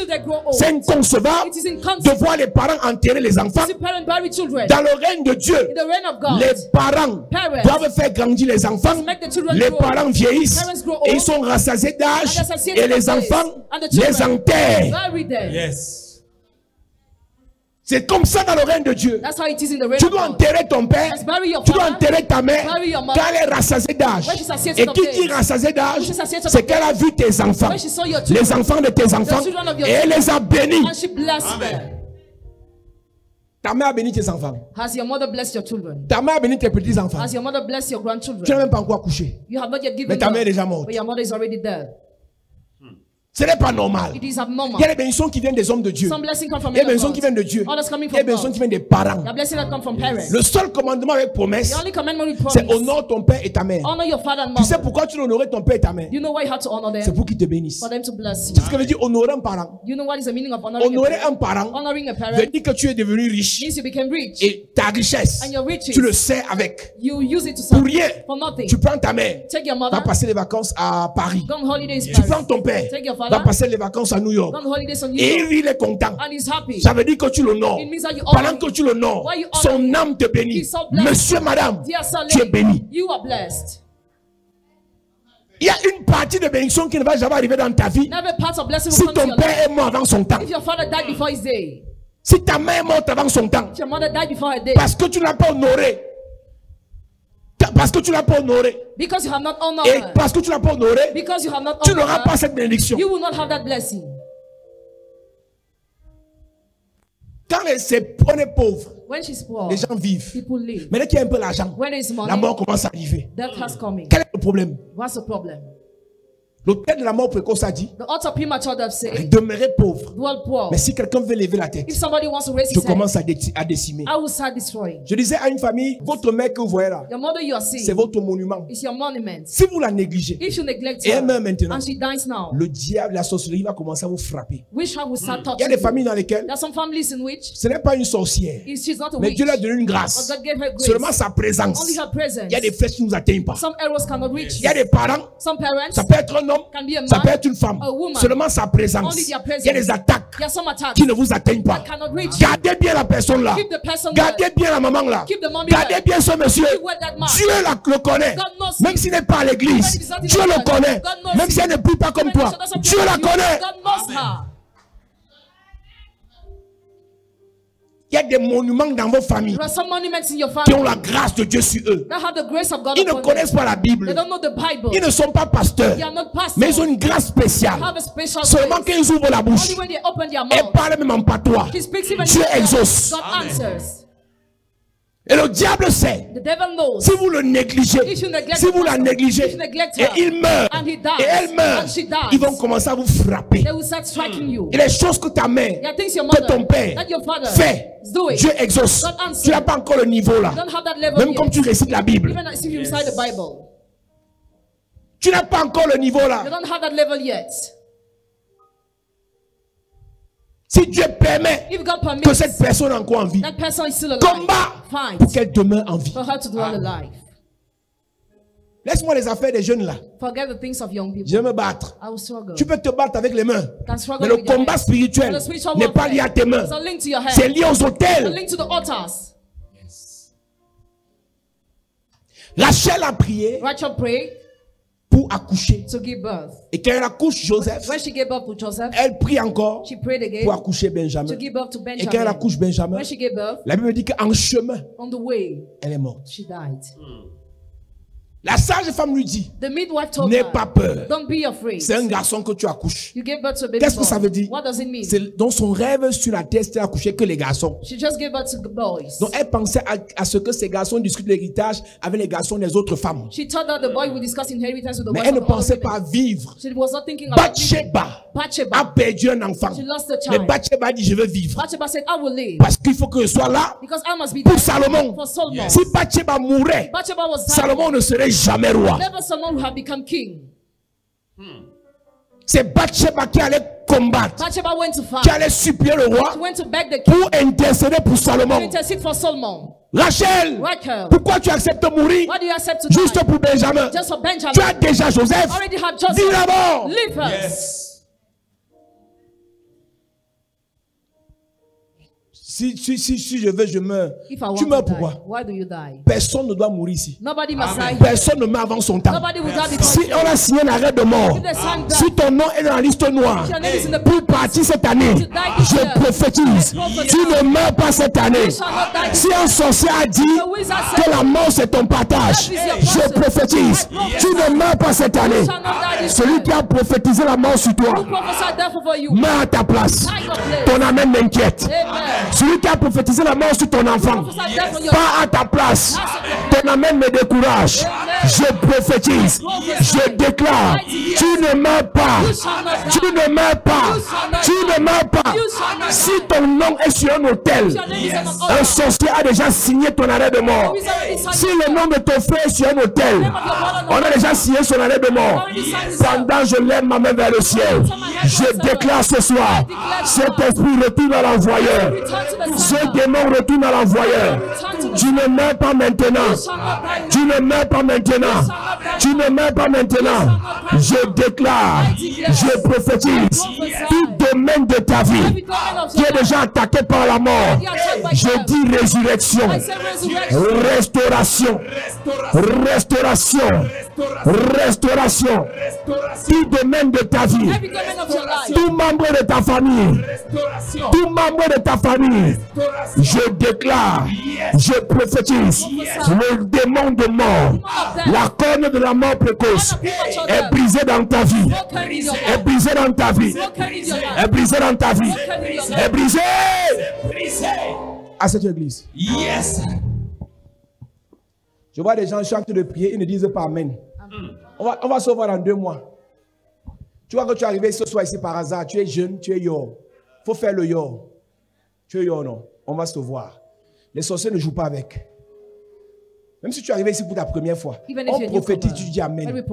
C'est inconcevable de voir les parents enterrer les enfants. Dans le règne de Dieu, les parents doivent faire grandir les enfants. Les parents vieillissent et ils sont rassasiés d'âge et les enfants les enterrent. Yes. C'est comme ça dans le règne de Dieu. That's how it is in the reign Tu dois enterrer ton père, Yes, bury your tu dois enterrer ta mère bury your mother. quand elle est rassasiée d'âge. Et qui dit rassasiée d'âge, c'est qu'elle a vu tes enfants, When she saw your children? les enfants de tes enfants, et elle les a bénis. And she blessed them. Ta mère a béni tes enfants. Has your mother blessed your children? Ta mère a béni tes petits-enfants. Has your mother blessed your Tu n'as grandchildren? même pas encore accouché. You have not yet given Mais ta mère est déjà morte. But your mother is already dead. Ce n'est pas normal. It is Il y a des bénédictions qui viennent des hommes de Dieu. Some blessings come from Il y a des bénédictions qui viennent de Dieu. Others coming Il y a des bénédictions qui viennent des parents. The blessings that come from parents. Le seul commandement avec promesse, The only commandment with c'est honore ton père et ta mère. Honor your father and Tu sais pourquoi tu honorais ton père et ta mère? You know why you have to honor C'est pour qu'ils te bénissent. For them to bless you. C'est ce que veut dire honorer un parent. You know what is the meaning of honoring a Honorer parent? un parent Honoring a parent veut dire que tu es devenu riche means you became rich. et ta richesse, And your riches. tu le sais avec. You use it to Pour rien, For nothing. tu prends ta mère, Take your va passer les vacances à Paris. Go on holidays. Tu prends ton père, Take your va father. passer les vacances à New York. Et il est content. Ça veut dire que tu l'honores. Pendant que tu l'honores, son âme te bénit. Monsieur, madame, tu es béni. you are blessed. Il y a une partie de bénédiction qui ne va jamais arriver dans ta vie Never part of blessing will si ton père est mort avant son temps. If your father died before his day. Si ta mère est morte avant son temps. If your mother died before her day. Parce que tu n'as pas honoré. Parce que tu n'as pas honoré. Because you have not honored Et parce que tu n'as pas honoré, Because you have not tu honored n'auras her. pas cette bénédiction. You will not have that blessing. Quand c'est- on est pauvre, When she's poor, les gens vivent. people live. Mais dès qu'il y a un peu money, la mort commence à arriver. death has coming. Quel est le problème? What's the problem? L'hôtel de la mort précoce a dit demeurer pauvre. Mais si quelqu'un veut lever la tête, je commence à, dé- à décimer. Je disais à une famille, votre mère que vous voyez là, c'est votre monument. is your monument. Si vous la négligez, If you neglect Et elle meurt maintenant. and she dies now, le diable, la sorcellerie va commencer à vous frapper. Il y a des familles dans lesquelles ce n'est pas une sorcière, mais Dieu lui a donné une grâce. God gave her grace. Seulement sa présence. Only her presence. Il y a des flèches qui ne nous atteignent pas. Some arrows cannot reach Il y a des parents, ça peut être un homme, Ça peut être une femme. Seulement sa présence. Il y a des attaques qui ne vous atteignent pas. Gardez bien la personne là. Gardez bien la maman là. Gardez bien ce monsieur. Dieu la- le connaît. Même s'il n'est pas à l'église, Dieu le connaît. Même si elle ne prie pas comme toi, Dieu la connaît. Y a des monuments dans vos familles There are some monuments in your qui ont la grâce de Dieu sur eux. that have the grace of God Ils ne connaissent them. pas la Bible. They don't know the Bible. Ils ne sont pas pasteurs. They are not pastors. Mais ils ont une grâce spéciale. have a special Seulement quand ils ouvrent la bouche et parlent même en patois, Dieu exauce. God answers. Et le diable sait. Si vous le négligez, si vous la négligez, et il meurt, et elle meurt, ils vont commencer à vous frapper. They will start striking you. Et les choses que ta mère, que ton père fait. Dieu exauce. Tu n'as pas encore le niveau là. Même comme tu récites la Bible. Even as if you recite the Bible. Tu n'as pas encore le niveau là. Si Dieu permet que cette personne est encore en vie, combat pour qu'elle demeure en vie. alive. Laisse-moi les affaires des jeunes là. Je vais me battre. Tu peux te battre avec les mains. Mais le combat spirituel n'est pas lié à tes mains. C'est lié aux to the altars. Rachel a prié pour accoucher. to give birth. Et quand elle accouche Joseph, When she gave birth to Joseph, elle prie encore she prayed again pour accoucher Benjamin. to give birth to Et quand elle Benjamin. accouche Benjamin, When she gave birth, la Bible dit qu'en chemin, on the way, elle est morte. she died. La sage femme lui dit, n'aie pas peur. C'est un garçon que tu accouches. Qu'est-ce que ça veut dire? C'est dans son rêve sur la terre, c'était accoucher que les garçons. She just gave birth to boys. Donc elle pensait à, à ce que ces garçons discutent l'héritage avec les garçons des autres femmes. She thought that the boy would discuss inheritance with the Mais elle ne pensait pas women. vivre. She was not thinking about living. Bathsheba a perdu un enfant. She lost a Mais. Bathsheba dit, je veux vivre. Bathsheba said, I will live. Parce qu'il faut que je sois là Because I must be pour Salomon. for Solomon. Si Bathsheba mourait, Bathsheba was dying. Salomon ne serait jamais roi. Never Solomon would have become king. C'est Bathsheba qui allait combattre, went to qui fight. allait supplier le roi went to beg the king pour intercéder pour to Salomon. intercede for Solomon. Rachel, Rachel, pourquoi tu acceptes de mourir why do you accept to juste die? pour Benjamin? Just for Benjamin. Tu as déjà Joseph. Already have Dis Joseph. d'abord. Leave first. Yes. Si, si, si, si je veux, je meurs. Tu meurs pourquoi? why do you die? Personne ne doit mourir ici. Nobody must Amen. die. here. Personne ne meurt avant son temps. Nobody will die Si on a signé un arrêt de mort, si ton nom est dans la liste noire, pour partir cette année, je prophétise, tu ne meurs pas cette année. Si un sorcier a dit que la mort c'est ton partage, je prophétise, tu ne meurs pas cette année. Celui qui a prophétisé la mort sur toi, meurt à ta place. Ton amène m'inquiète. Celui qui a prophétisé la mort sur ton enfant, pas à ta place. Ton amène me décourage. Je prophétise. Je déclare. Tu ne meurs pas. Tu ne meurs pas. Tu ne meurs pas. Si ton nom est sur un hôtel, un sorcier a déjà signé ton arrêt de mort. Si le nom de ton frère est sur un hôtel, on a déjà signé son arrêt de mort. Pendant je lève ma main vers le ciel, je déclare ce soir, cet esprit retourne à l'envoyeur. Ce démon retourne à l'envoyeur. Tu ne meurs pas maintenant. Tu ne meurs pas maintenant. Tu ne meurs pas maintenant. Je déclare, je prophétise, tout domaine de ta vie qui est déjà attaqué par la mort, je dis résurrection, restauration, restauration, restauration. Tout domaine de ta vie, tout membre de ta famille, tout membre de ta famille, je déclare, je prophétise, le démon de mort, la corne de la mort précoce est brisée dans ta vie, est brisée dans ta vie, est brisée dans ta vie, est brisée. à cette église. Yes. Je vois des gens chanter de prier, ils ne disent pas Amen. On va, on va se voir dans deux mois. Tu vois que tu es arrivé ce soir ici par hasard, tu es jeune, tu es yo. faut faire le yo. Tu es non On va se voir. Les sorciers ne jouent pas avec. Même si tu es arrivé ici pour ta première fois, Even if on prophétise, tu dis Amen. Bien, amen.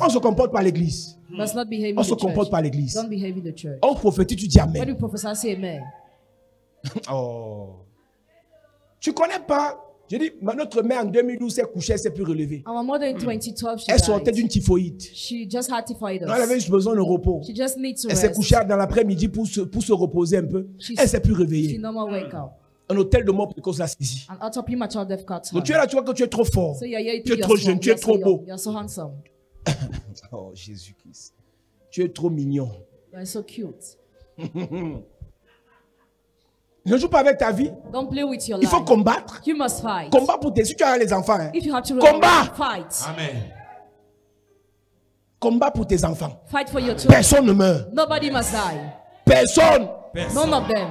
on ne se comporte pas à l'église. On the se comporte pas à l'église. On prophétise, tu dis When Amen. we prophesy, say amen. Oh. Tu connais pas Je dis, notre mère en 2012 s'est couchée, elle s'est plus relevée. Our mother in 2012, she Elle sortait d'une typhoïde. She just had typhoid. Elle avait juste besoin de repos. She just needs to Elle s'est couchée dans l'après-midi pour se, pour se reposer un peu. She's- Elle s'est plus She réveillée. no more wake up. Un hôtel de mort précoce l'a her. Donc tu es là, tu vois que tu es trop fort. So yeah, yeah, you Tu es trop jeune, tu es trop beau. You're so handsome. *laughs* Oh Jésus-Christ. Tu es trop mignon. You're so cute. *laughs* Ne joue pas avec ta vie. Don't play with your Il faut life. combattre. You must fight. Combat pour tes. Si tu as les enfants, hein, If you have to Combat. fight. Amen. combat pour tes enfants. Fight for your children. Personne ne meurt. Nobody must die. Personne. None of them.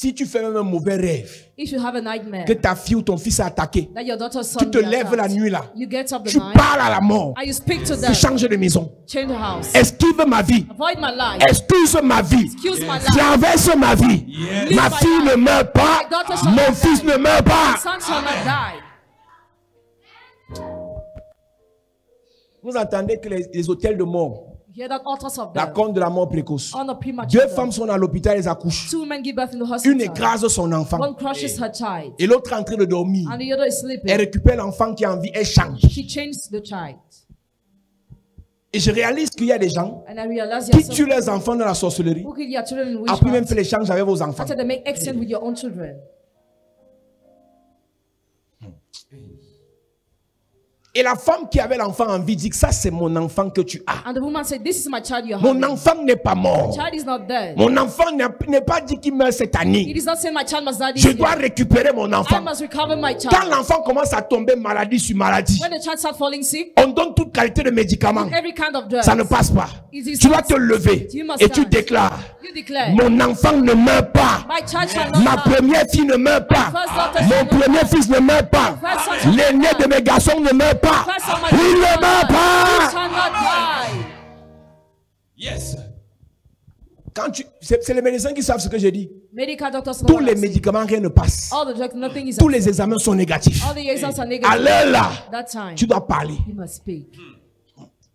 Si tu fais même un mauvais rêve, If you have a nightmare que ta fille ou ton fils a attaqué, that your daughter's son tu te be lèves attacked, la nuit là. you get up the Tu night parles à la mort. and you speak to Tu changes de maison. Change the house. Esquive ma vie. Avoid my life. Excuse ma vie. Excuse my life. Traverse ma vie. Yes. Ma fille ne meurt pas. Mon fils die. ne meurt My pas. son shall not die. Vous entendez que les, les hôtels de mort, La compte de la mort précoce. A. Deux femmes sont à l'hôpital, elles accouchent. Two women give birth in the Une écrase son enfant. One crushes her child. Et l'autre est en train de dormir. And the other is Elle récupère l'enfant qui est en vie, elle change. She changed the child. Et je réalise qu'il y a des gens qui tuent leurs enfants dans la sorcellerie. Après même fait l'échange avec vos enfants. Et la femme qui avait l'enfant en vie dit que ça c'est mon enfant que tu as. And the woman said, This is my child you're Mon enfant n'est pas mort. child is not dead. Mon enfant n'est pas dit qu'il meurt cette It année. is not saying my child must die this Je dois récupérer mon I enfant. must recover my Quand l'enfant commence à tomber maladie sur maladie, When the child starts falling sick, on donne toute qualité de médicaments. every kind of drugs, Ça ne passe pas. It is Tu dois te lever You must et tu stand. déclares, you declare, mon enfant ne meurt pas. my child shall not Ma première fille ne meurt pas. first daughter Mon premier fils ne meurt pas. L'aîné de mes garçons ne meurt pas. My Il ne meurt pas. Yes. Quand tu, c'est, c'est les médecins qui savent ce que j'ai dit. Medical doctors know Tous les médicaments, rien ne passe. All the drugs, nothing is Tous les examens sont négatifs. All the exams are À negative. l'heure là, That time, tu dois parler. you must speak.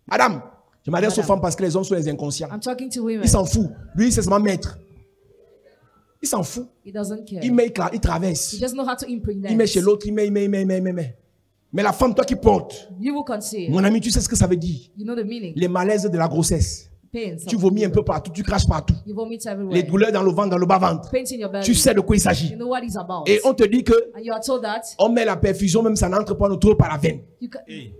Madame, je m'adresse aux femmes parce que les hommes sont les inconscients. I'm talking to women. Il s'en fout. Lui, c'est seulement maître. Il s'en fout. He doesn't care. Il met, il il traverse. He just know how to impregnate. Il met chez l'autre, il met, il met, il met, il met, il met, il met. Mais la femme, toi qui portes, You will conceive. mon ami, tu sais ce que ça veut dire? You know the meaning. Les malaises de la grossesse. Pains. Tu vomis un peu partout, tu craches partout. You vomit Les everywhere. douleurs dans le ventre, dans le bas-ventre. Pains in your belly. Tu sais de quoi il You s'agit. know what it's about. Et on te dit que And you are told that on met la perfusion, même ça n'entre pas, trouve par la veine. Hey.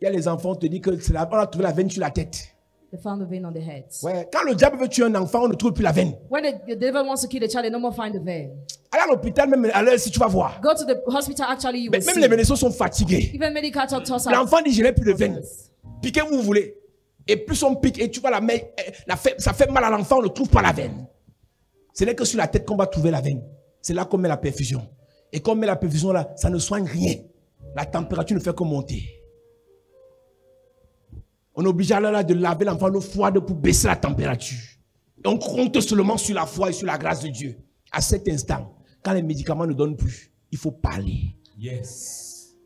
Il y a les enfants, on te dit que c'est la- on a trouvé la veine sur la tête. they found the vein on the head. Ouais. Quand le diable veut tuer un enfant, on ne trouve plus la veine. When the, the devil wants to kill the child, they no more find the vein. Allez à l'hôpital, même à l'heure, si tu vas voir. Go to the hospital. Actually, you Mais will même see. les médecins sont fatigués. Even medical doctors are. L'enfant dit, je n'ai plus de veine. Piquez où vous voulez. Et plus on pique, et tu vois la main, eh, la fait- ça fait mal à l'enfant, on ne trouve pas la veine. Ce n'est que sur la tête qu'on va trouver la veine. C'est là qu'on met la perfusion. Et quand on met la perfusion là, ça ne soigne rien. La température ne fait que monter. On est obligé alors là de laver l'enfant l'eau froide pour baisser la température. Et on compte seulement sur la foi et sur la grâce de Dieu. À cet instant, quand les médicaments ne donnent plus, il faut parler. Yes.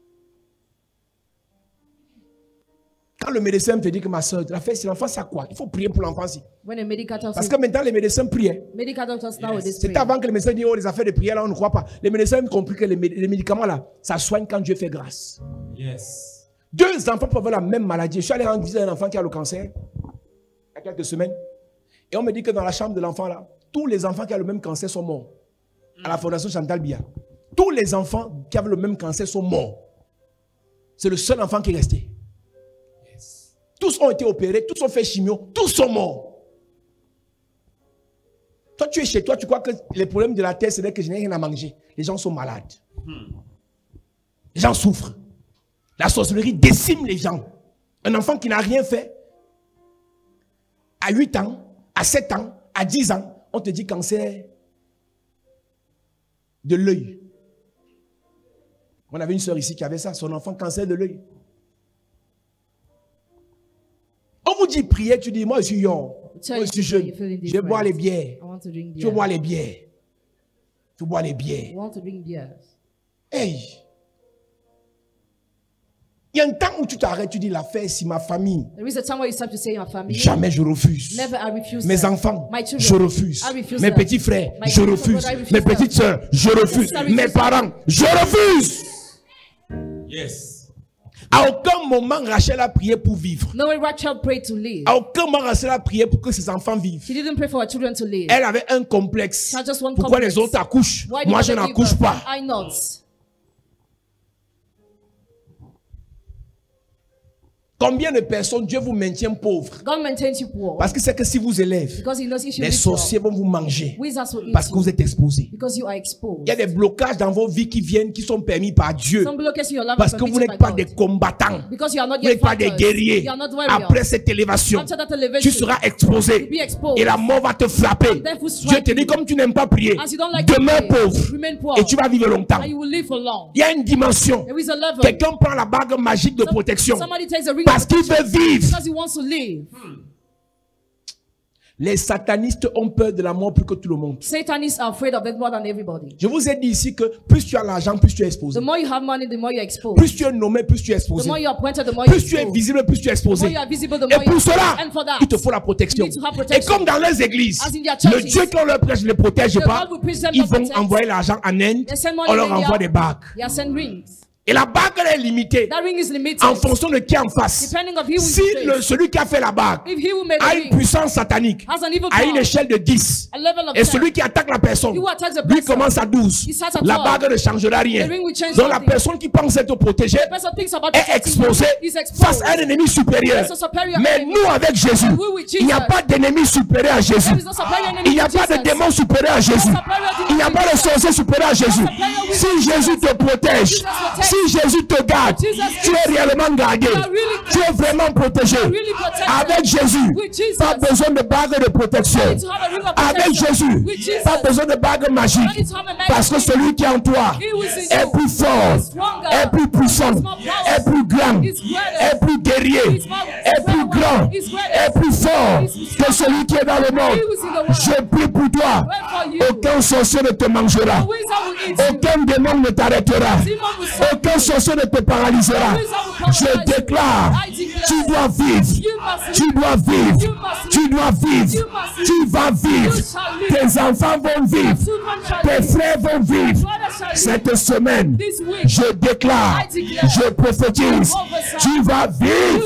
Quand le médecin te dit que ma soeur, la fait, si l'enfant, ça quoi? Il faut prier pour l'enfant. si. Parce que maintenant, les médecins prient. C'était pray. avant que les médecins disent, oh, les affaires de prière, là, on ne croit pas. Les médecins ont compris que les médicaments, là, ça soigne quand Dieu fait grâce. Yes. Deux enfants peuvent avoir la même maladie. Je suis allé rendre visite à un enfant qui a le cancer, il y a quelques semaines. Et on me dit que dans la chambre de l'enfant, là, tous les enfants qui ont le même cancer sont morts. À la fondation Chantal Bia. Tous les enfants qui avaient le même cancer sont morts. C'est le seul enfant qui est resté. Tous ont été opérés, tous ont fait chimio, tous sont morts. Toi, tu es chez toi, tu crois que les problèmes de la terre, c'est que je n'ai rien à manger. Les gens sont malades. Les gens souffrent. La sorcellerie décime les gens. Un enfant qui n'a rien fait, à 8 ans, à 7 ans, à 10 ans, on te dit cancer de l'œil. On avait une soeur ici qui avait ça, son enfant cancer de l'œil. On vous dit prier, tu dis, moi je suis young, moi je suis jeune, je boire les bières. Tu boire les bières. Tu boire les bières. Hey! Il y a un temps où tu t'arrêtes, tu dis l'affaire, si ma famille, There is a time where you start to say in your family, jamais je refuse. never I refuse Mes them. enfants, My children, je refuse. I refuse Mes them. petits frères, My je refuse. Mes them. petites sœurs, je refuse. Mes parents, je refuse. Yes. À aucun moment, Rachel a prié pour vivre. No way Rachel prayed to live. À aucun moment, Rachel a prié pour que ses enfants vivent. She didn't pray for her children to live. Elle avait un complexe. Pourquoi complex. les autres accouchent? Why Moi, je n'accouche pas. I not. Combien de personnes Dieu vous maintient pauvres God maintains you poor. Parce que c'est que si vous élève, les sorciers vont vous manger. Parce que vous êtes exposés. Because you are exposed. Il y a des blocages dans vos vies qui viennent, qui sont permis par Dieu. Parce que vous n'êtes pas des combattants. Because you are not Vous n'êtes pas des guerriers. Après cette élévation, After that elevation, tu seras exposé. Et la mort va te frapper. Dieu te dit, comme tu n'aimes pas prier, demeure pauvre. Et tu vas vivre longtemps. And you will live for long. Il y a une dimension. There is a level. Quelqu'un prend la bague magique de protection. Parce qu'il veut vivre. because he wants to live. Les satanistes ont peur de la mort plus que tout le monde. Satanists are afraid of death more than everybody. Je vous ai dit ici que plus tu as l'argent, plus tu es exposé. The more you have money, the more you're exposed. Plus tu es nommé, plus tu es The exposé. more you're appointed, the more you're Plus tu es exposed. visible, plus tu es The more exposé. you are visible, the Et more pour you're cela, And for that, il te faut la protection. you need to have Et protection. comme dans les églises, As in their le churches, Dieu qu'on leur prêche ne les protège the pas, ils vont protect. envoyer l'argent en Inde, They send money on leur envoie des bagues. Yeah, send rings. Et la bague, elle est limitée en fonction de qui est en face. Si le, celui qui a fait la bague a une puissance satanique, à une échelle de 10, a level of et 10, celui qui attaque la personne, lui commence à 12, he starts at la 12. bague ne changera rien. Donc la personne qui pense être protégée est exposée face à un ennemi supérieur. Mais nous, avec Jésus, il n'y a pas d'ennemi supérieur à Jésus. Il n'y a pas de démon supérieur à Jésus. Il n'y a pas de sorcier supérieur à Jésus. Si Jésus te protège. Si Jésus te garde, tu es réellement gardé. Tu es vraiment protégé. Avec Jésus, pas besoin de bague de protection. Avec. Jésus, pas besoin de bague magique. Parce que celui qui est en toi est plus fort, est plus puissant, est plus grand, est plus guerrier, est plus grand, est plus fort que celui qui est dans le monde. Je prie pour toi. Aucun sorcier ne te mangera. Aucun démon ne t'arrêtera. Ne te paralysera. Je déclare, tu dois vivre. Tu dois vivre. Tu dois vivre. Tu vas vivre. Tes enfants vont vivre. Tes frères vont vivre. Cette semaine, je déclare, je prophétise, tu vas vivre.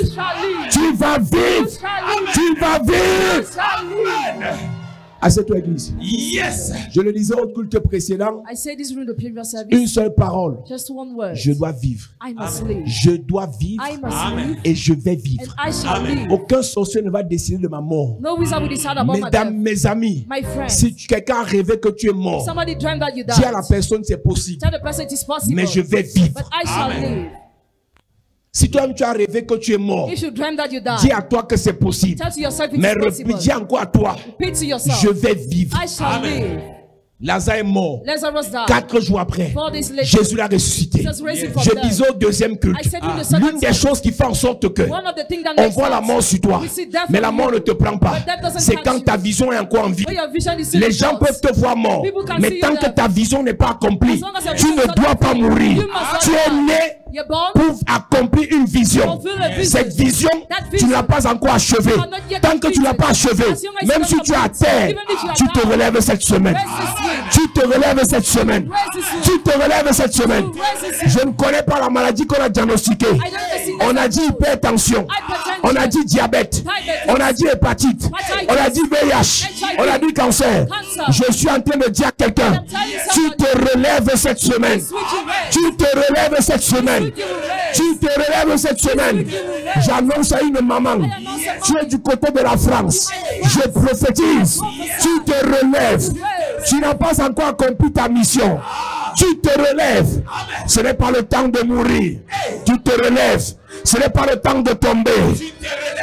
Tu vas vivre. Tu vas vivre. Live. Assieds-toi, église. Yes. Je le disais au culte précédent, I said this during the previous service. une seule parole. Just one word. Je dois vivre. I must live. Je dois vivre I must Amen. live. et je vais And vivre. I shall live. Aucun sorcier ne va décider de ma mort. No wizard will decide about my Mesdames, death. mes amis, My friends. si quelqu'un a rêvé que tu es mort, Somebody dreamed that you dis à la personne c'est possible, Tell the person it is possible. mais je vais vivre. But I shall live. Si toi-même tu as rêvé que tu es mort, If you dreamed that you dis à toi que c'est possible. Mais dis encore à toi, je vais vivre. Live. Lazare est mort. Lazarus died. Quatre jours après, Jésus l'a ressuscité. Je disais au deuxième culte, I said in the second l'une des choses qui fait en sorte que on voit la mort sur toi, mais la mort ne te prend pas. C'est quand ta vision est encore en vie. When your vision is still Les gens peuvent te voir mort, mais tant que ta vision n'est pas accomplie, tu vision ne is not dois pas mourir. Tu es né pour accomplir une vision. Cette vision, tu ne l'as pas encore achevée. Tant que tu ne l'as pas achevée, même si tu es à terre, tu te relèves cette semaine. Tu te relèves cette semaine. Tu te relèves cette semaine. Je ne connais pas la maladie qu'on a diagnostiquée. On a dit hypertension. On a dit diabète. On a dit hépatite. On a dit VIH. On a dit cancer. Je suis en train de dire à quelqu'un, tu te relèves cette semaine. Tu te relèves cette semaine. Tu te relèves cette semaine. J'annonce à une maman. Tu es du côté de la France. Je prophétise. Tu te relèves. Tu n'as pas encore accompli ta mission. Tu te relèves. Ce n'est pas le temps de mourir. Tu te relèves. Ce n'est pas le temps de tomber.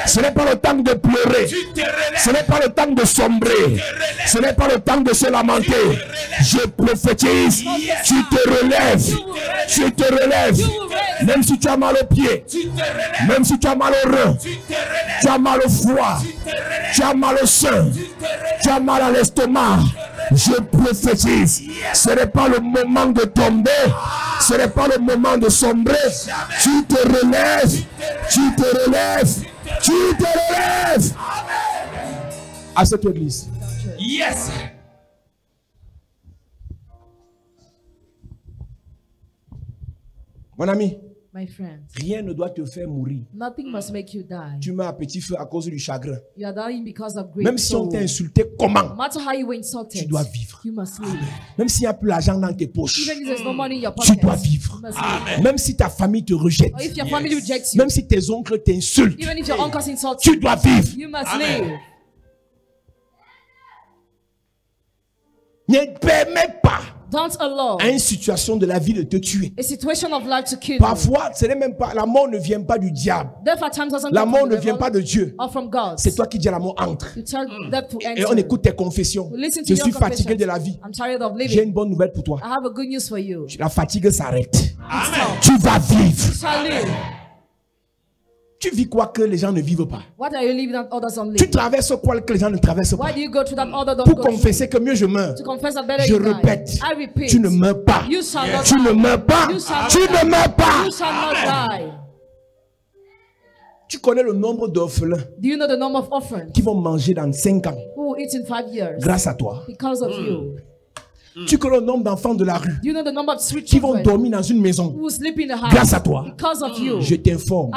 Ce n'est pas le temps de pleurer. Ce n'est pas le temps de sombrer. Ce n'est pas le temps de se lamenter. Je prophétise. Tu te relèves. Tu te relèves. Même si tu as mal au pied. Même si tu as mal au rein. Tu as mal au foie. Tu as mal au sein. Tu as mal à l'estomac. Je prophétise. Ce n'est pas le moment de tomber. Ce n'est pas le moment de sombrer. Tu te relèves. Tu te relèves. Tu te relèves. À cette église. Yes. Mon ami, My friend, rien ne doit te faire mourir. nothing must make you die. Tu meurs à petit feu à cause du chagrin. You are dying because of great Même si on t'a insulté, comment? No matter how you were insulted, Tu dois vivre. you must live. Même s'il n'y a plus l'argent dans tes poches, Even if there's no money in your tu pocket, dois vivre. you must live. Même si ta famille te rejette, Or if your family rejects you, même si tes oncles t'insultent, even if your uncles insult you, tu dois vivre. you must Amen. live. Ne permets pas Don't allow à une situation de la vie de te tuer. a situation of life to kill you. Parfois, ce n'est même pas la mort ne vient pas du diable. La mort ne vient pas de Dieu. or from God. C'est toi qui dis à la mort entre. You tell death to Et on écoute tes confessions. Je suis fatigué de la vie. I'm tired of J'ai une bonne nouvelle pour toi. I have a good news for you. La fatigue s'arrête. Tu vas vivre. Tu vis quoi que les gens ne vivent pas What are you living that others Tu traverses quoi que les gens ne traversent Why pas do you go that don't Pour go through? confesser que mieux je meurs. To confess that better Je répète, I repeat. tu ne meurs pas. You shall not Tu die. ne meurs pas. You shall Tu not ne meurs pas. You shall not die. Tu connais le nombre d'orphelins you know qui vont manger dans 5 ans who will eat in five years? grâce à toi. because of you? Tu connais le nombre d'enfants de la rue Do you know the number of street qui vont dormir dans une maison who will sleep in the house grâce à toi. because of you? Je t'informe,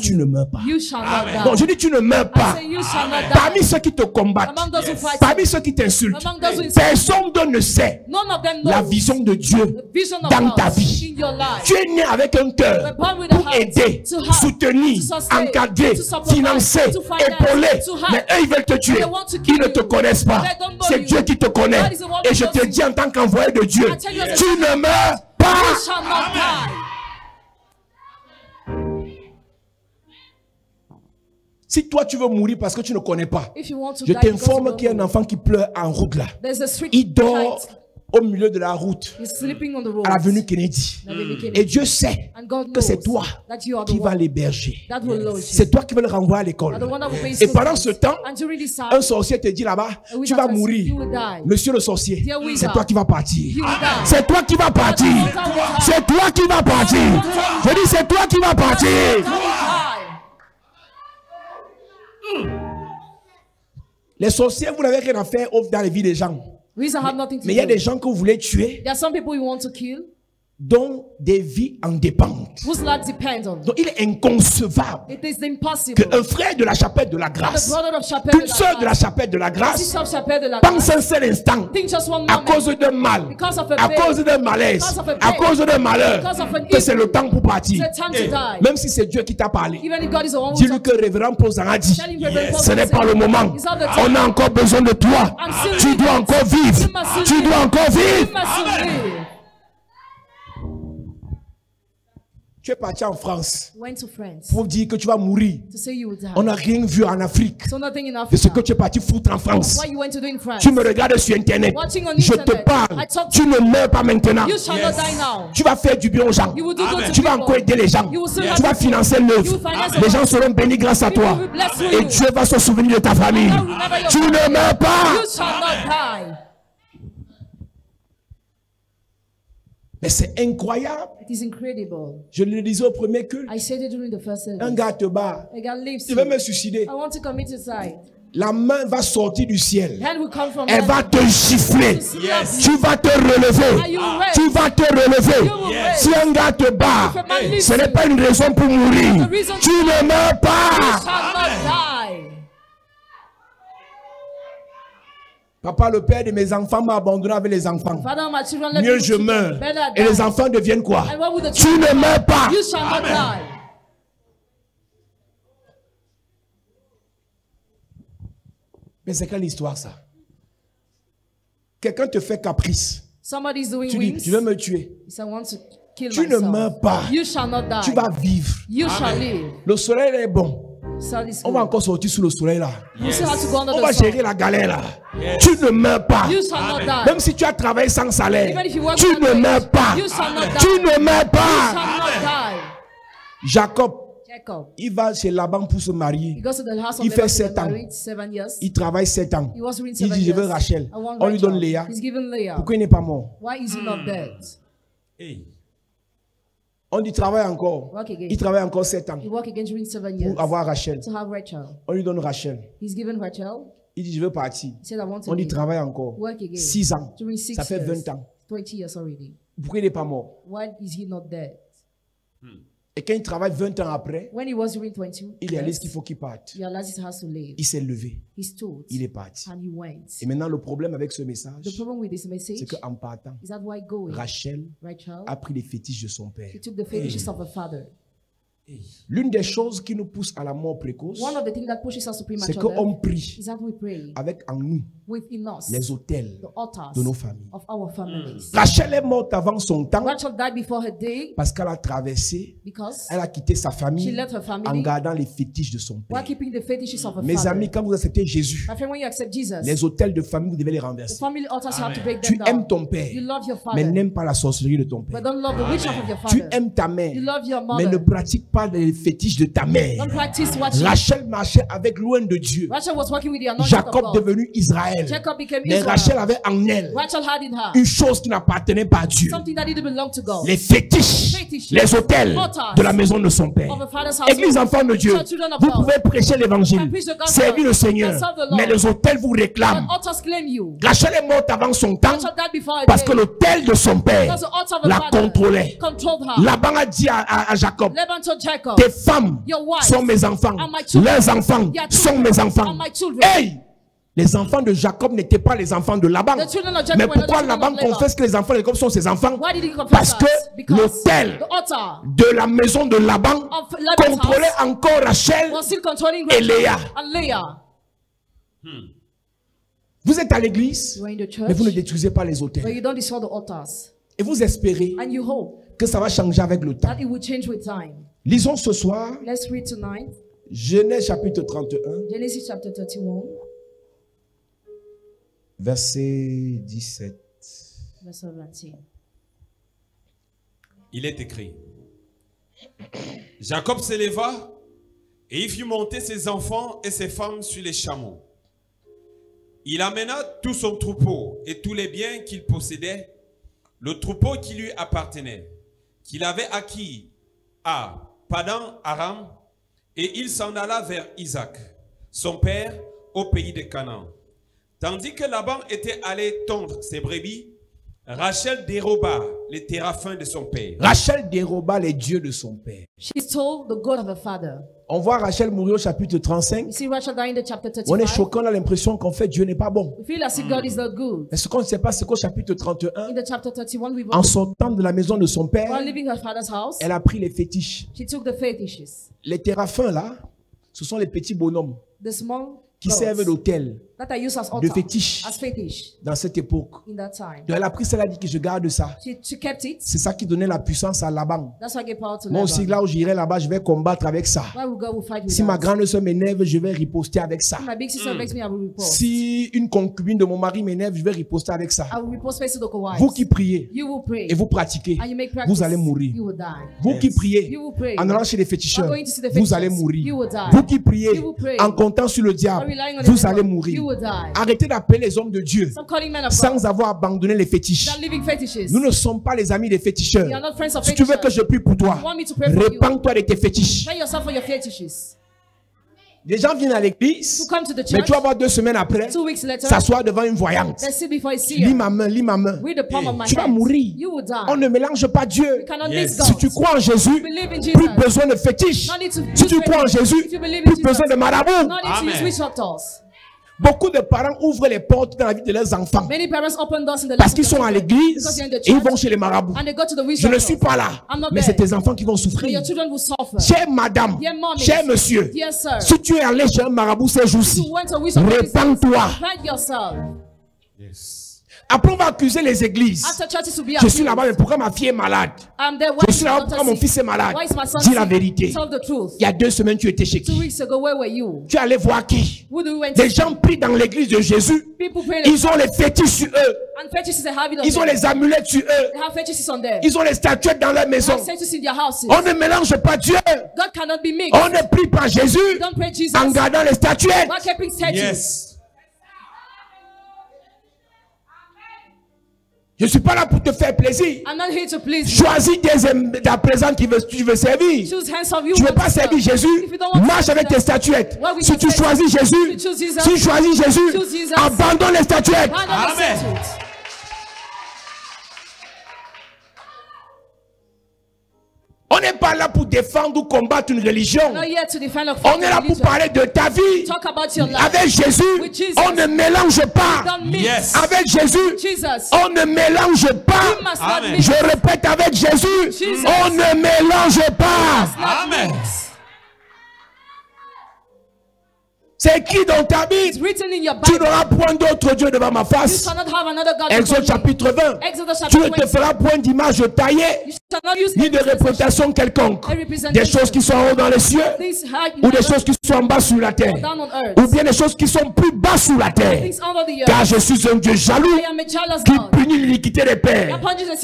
tu ne meurs pas. You shall not die. Donc je dis tu ne meurs pas. say you shall not Parmi ceux qui te combattent, parmi ceux qui t'insultent, personne d'eux ne sait la vision de Dieu vision dans ta vie. in your life. Tu es né avec un cœur pour aider, soutenir, encadrer, financer, épauler. Mais eux, ils veulent te tuer. Ils ne te connaissent pas. C'est. Dieu qui te connaît. Et je te dis en tant qu'envoyé de Dieu, tu ne meurs pas. Si toi tu veux mourir parce que tu ne connais pas, je t'informe qu'il y a un enfant qui pleure en route là. Il dort. Au milieu de la route à l'avenue Kennedy. Avenue Et Kennedy. Dieu sait que c'est toi qui vas l'héberger. C'est toi qui vas le renvoyer à l'école. Et pendant ce temps, un sorcier te dit là-bas, tu vas mourir. Monsieur le sorcier, c'est toi qui vas partir. C'est toi qui vas partir. C'est toi qui vas partir. Je dis, c'est toi qui vas partir. Les sorciers, vous n'avez rien à faire dans les vies des gens. Have nothing to Mais il y a do. des gens que vous voulez tuer, There are some people you want to kill dont des vies en dépendent. Donc il est inconcevable qu'un frère de la chapelle de la grâce, qu'une de la sœur de la chapelle de la grâce, pense un seul instant, à cause d'un mal, à cause d'un malaise, à cause d'un malheur, que c'est le temps pour partir. Même si c'est Dieu qui t'a parlé, dis-lui que révérend Posan a dit, ce n'est pas le moment. On a encore besoin de toi. Tu dois encore vivre. Tu dois encore vivre. Tu es parti en France Went to France pour dire que tu vas mourir. to say you will die. On n'a rien vu en Afrique So nothing in de ce que tu es parti foutre en France. What you went to do in France? Tu me regardes sur Internet. Watching on Je te parle. I talk to Tu ne meurs pas maintenant. You shall not die now. Tu vas faire du bien aux gens. You will do good to Tu vas encore aider les gens. You will still Tu vas financer l'œuvre. Les gens seront bénis grâce à toi. Et you. Dieu va se souvenir de ta famille. Tu ne meurs pas. You shall not die. Mais c'est incroyable. It is incredible. Je le disais au premier culte. I said it during the first Un gars te bat. A guy leaves Tu veux me suicider. I want to commit suicide. La main va sortir du ciel. Elle va te gifler. Tu vas te relever. Tu vas te relever. Si un gars te bat, ce n'est pas une raison pour mourir. Tu ne meurs pas. Papa, le père de mes enfants m'a abandonné avec les enfants. Mieux me je meurs. Et les enfants deviennent quoi? Tu ne meurs pas. You shall not die. Mais c'est quelle histoire ça? Quelqu'un te fait caprice. Somebody's doing Tu dis, wings. tu veux me tuer. He said, I want to kill Tu ne meurs pas. You shall not die. Tu vas vivre. You shall live. Le soleil est bon. On va encore sortir sous le soleil là. Under On va gérer la galère là. Tu ne meurs pas. Même si tu as travaillé sans salaire, tu ne meurs pas. Tu ne meurs pas. Jacob, Jacob. il va chez Laban pour se marier. goes to the house of Il fait Laban to sept get ans. married, seven years. Il travaille sept ans. He was reading Il dit, je veux. Rachel. On lui donne Léa. Pourquoi il n'est pas mort? Why is he not dead? Hey. On dit travaille encore. Work again. Il travaille encore sept ans He worked again during seven years pour avoir Rachel. to have Rachel. On lui donne Rachel. He's given Rachel. Il dit, je veux partir. He said, I want to On leave. travaille encore. Work again. Six ans. During six Ça fait years. 20 ans. 20 years already. Pourquoi il n'est pas mort? Why is he not dead? Et quand il travaille 20 ans après, When he was during 20 il réalise qu'il faut qu'il parte. he realized he has to leave. Il s'est levé. He stood Il est parti. and he went. Et maintenant, le problème avec ce message, The problem with this c'est message qu'en partant, is that why going, Rachel Rachel, a pris les fétiches de son père. he took the fetishes of her father. L'une des choses qui nous pousse à la mort précoce, One of the things that pushes us to c'est qu'on prie is that we pray avec en nous les hôtels de nos familles. of our families. Rachel est morte avant son temps Rachel died before her day parce qu'elle a traversé, because elle a quitté sa she famille en family gardant les fétiches de son père. keeping the fetishes of her Mes amis, quand vous acceptez Jésus, My friend, when you accept Jesus, les hôtels de famille, vous devez les the renverser. family altars you have to break Tu aimes ton père, You love your mais n'aime pas la sorcellerie de ton but père. don't love the witchcraft of your Tu father. aimes ta mère, You love your mais ne pratique pas pas les fétiches de ta mère. Rachel marchait avec loin de Dieu. Rachel was working with the anointing of Jacob devenu Israël. Jacob became Mais Israel. Rachel avait en elle Rachel had in her une chose qui n'appartenait pas à Dieu. something that didn't belong to God. Les fétiches, Fétiches. les hôtels de la maison de son père. Église enfant de Dieu, vous pouvez prêcher l'évangile, servir le Seigneur, mais les hôtels vous réclament. Rachel est morte avant son temps parce que l'hôtel de son père la contrôlait. Laban a dit à, à- à Jacob, Jacob, tes femmes sont mes enfants, are my children. leurs enfants sont mes enfants. are my children. Hey! Les enfants de Jacob n'étaient pas les enfants de Laban. Mais pourquoi Laban confesse que les enfants de Jacob sont ses enfants? Parce que l'autel de la maison de Laban contrôlait encore Rachel. Et Léa. Leah. Vous êtes à l'église, mais vous ne détruisez pas les altars. Et vous espérez que ça va changer avec le temps. Lisons ce soir Let's read tonight Genèse chapitre 31, Genesis chapter 31, verset 17. verse 17. Il est écrit. Jacob s'éleva et il fit monter ses enfants et ses femmes sur les chameaux. Il amena tout son troupeau et tous les biens qu'il possédait, le troupeau qui lui appartenait, qu'il avait acquis à Padan Aram, et il s'en alla vers Isaac, son père, au pays de Canaan. Tandis que Laban était allé tondre ses brebis, Rachel déroba les téraphins de son père. Rachel déroba les dieux de son père. She stole the God of her father. On voit Rachel mourir au chapitre 35. You see Rachel dying in the chapter On est 35. choqué, on a l'impression qu'en fait Dieu n'est pas bon. We feel as if God is not good. Mais ce qu'on ne sait pas, c'est qu'au chapitre 31, In the chapter 31, we en sortant de la maison de son père, while leaving her father's house, elle a pris les fétiches. she took the fetishes, Les téraphins là, ce sont les petits bonhommes the small qui servent d'hôtel that are used as de as fetish dans cette époque. in that time. Donc elle a pris ça, elle a dit que je garde ça. She, she kept it. C'est ça qui donnait la puissance à Laban. That's why I gave power to Moi aussi, là où j'irai là-bas, je vais combattre avec ça. Why will God will fight with Si ma grande soeur m'énerve, je vais riposter avec ça. If my big sister makes me, I will report. Si une concubine de mon mari m'énerve, je vais riposter avec ça. I will. Vous qui priez You will pray. et vous pratiquez, and you make practice. vous allez mourir. You will die. Vous qui priez You will pray. en allant chez les féticheurs, vous allez mourir. you will die. Vous qui priez You will pray. en comptant sur le diable, vous allez mourir. Arrêtez d'appeler les hommes de Dieu Stop calling men of God. sans avoir abandonné les fétiches. Nous ne sommes pas les amis des féticheurs. Si tu veux que je prie pour toi, You want me to pray for you? répands-toi de tes fétiches. Les gens viennent à l'église, mais tu vas voir deux semaines après, Two weeks later, s'asseoir devant une voyante. Lis ma main, lis ma main. Tu vas mourir. You will die. On ne mélange pas Dieu. Yes. Si tu crois en Jésus, Believe in Jesus. plus besoin de to Si tu crois en fetish. Jésus, plus besoin de marabout. Amen. Beaucoup de parents ouvrent les portes dans la vie de leurs enfants Many parents open doors in the parce qu'ils sont à l'église et ils vont chez les marabouts. and they go to the witch Je ne suis pas là, mais c'est tes enfants qui vont souffrir. Chère madame, cher monsieur, si tu es allé chez un marabout ces jours-ci, répands-toi. Après, on va accuser les églises. Je suis là-bas, mais pourquoi ma fille est malade? Je is suis là-bas, pourquoi mon fils est malade? Why is my son Dis la vérité. Il y a deux semaines, tu étais chez Two qui? weeks ago, where were you? Tu es allé voir qui? To? gens prient dans l'église de Jésus. Ils ont les fétiches sur eux. Ils ont les amulettes sur eux. Ils ont les statuettes dans leur maison. On ne mélange pas Dieu. God cannot be mixed. On ne prie pas Jésus Don't pray Jesus. en gardant les statuettes. Yes. Je ne suis pas là pour te faire plaisir. I'm not here to please you. Choisis des à présent qui veut, tu veux servir. Choose hands of you. Tu ne veux pas servir Jésus, marche avec tes statuettes. Si tu choisis Jésus, si tu choisis Jésus, abandonne les statuettes. Amen. On n'est pas là pour défendre ou combattre une religion. On est là pour parler de ta vie. Avec Jésus, on ne mélange pas. Yes. Avec Jésus, Jesus. on ne mélange pas. Amen. Je répète avec Jésus, Jesus. on ne mélange pas. Amen. C'est écrit dans ta Bible? Tu n'auras point d'autre Dieu devant ma face. Exode chapitre 20. Exodus Tu ne te 20. feras point d'image taillée, ni de représentation quelconque. Des choses qui sont en haut dans les cieux, ou des choses qui sont en bas sur la terre, ou bien des choses qui sont plus bas sur la terre. Car je suis un Dieu jaloux qui punit l'iniquité des pères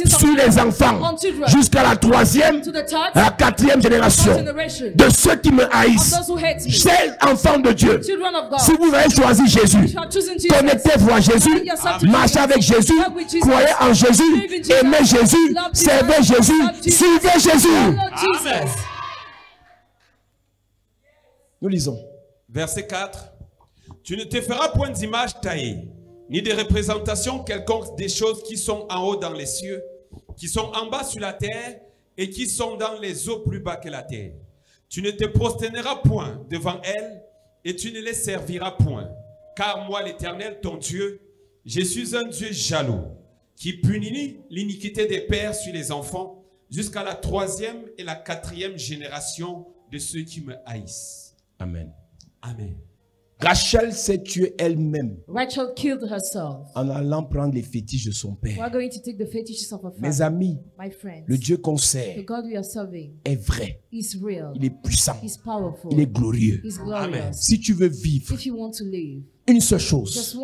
sur les enfants jusqu'à la troisième, à la quatrième génération de ceux qui me haïssent. Chers enfants de Dieu. Si vous avez choisi Jésus, connectez-vous à Jésus, marchez avec Jésus, croyez en Jésus, aimez Jésus, servez Jésus, suivez Jésus. Jesus. Nous lisons. Verset 4. Tu ne te feras point d'image taillée, ni de représentation quelconque des choses qui sont en haut dans les cieux, qui sont en bas sur la terre et qui sont dans les eaux plus bas que la terre. Tu ne te prosterneras point devant elles et tu ne les serviras point. Car moi, l'Éternel, ton Dieu, je suis un Dieu jaloux, qui punit l'iniquité des pères sur les enfants jusqu'à la troisième et la quatrième génération de ceux qui me haïssent. Amen. Amen. Rachel s'est tuée elle-même Rachel killed herself. en allant prendre les fétiches de son We père. are going to take the fetishes of her Mes father. amis, My friends. le Dieu qu'on The sert God we are serving est vrai. is real. Il est puissant. He's powerful. Il est glorieux. He's glorious. Si tu veux vivre If you want to live, une seule chose,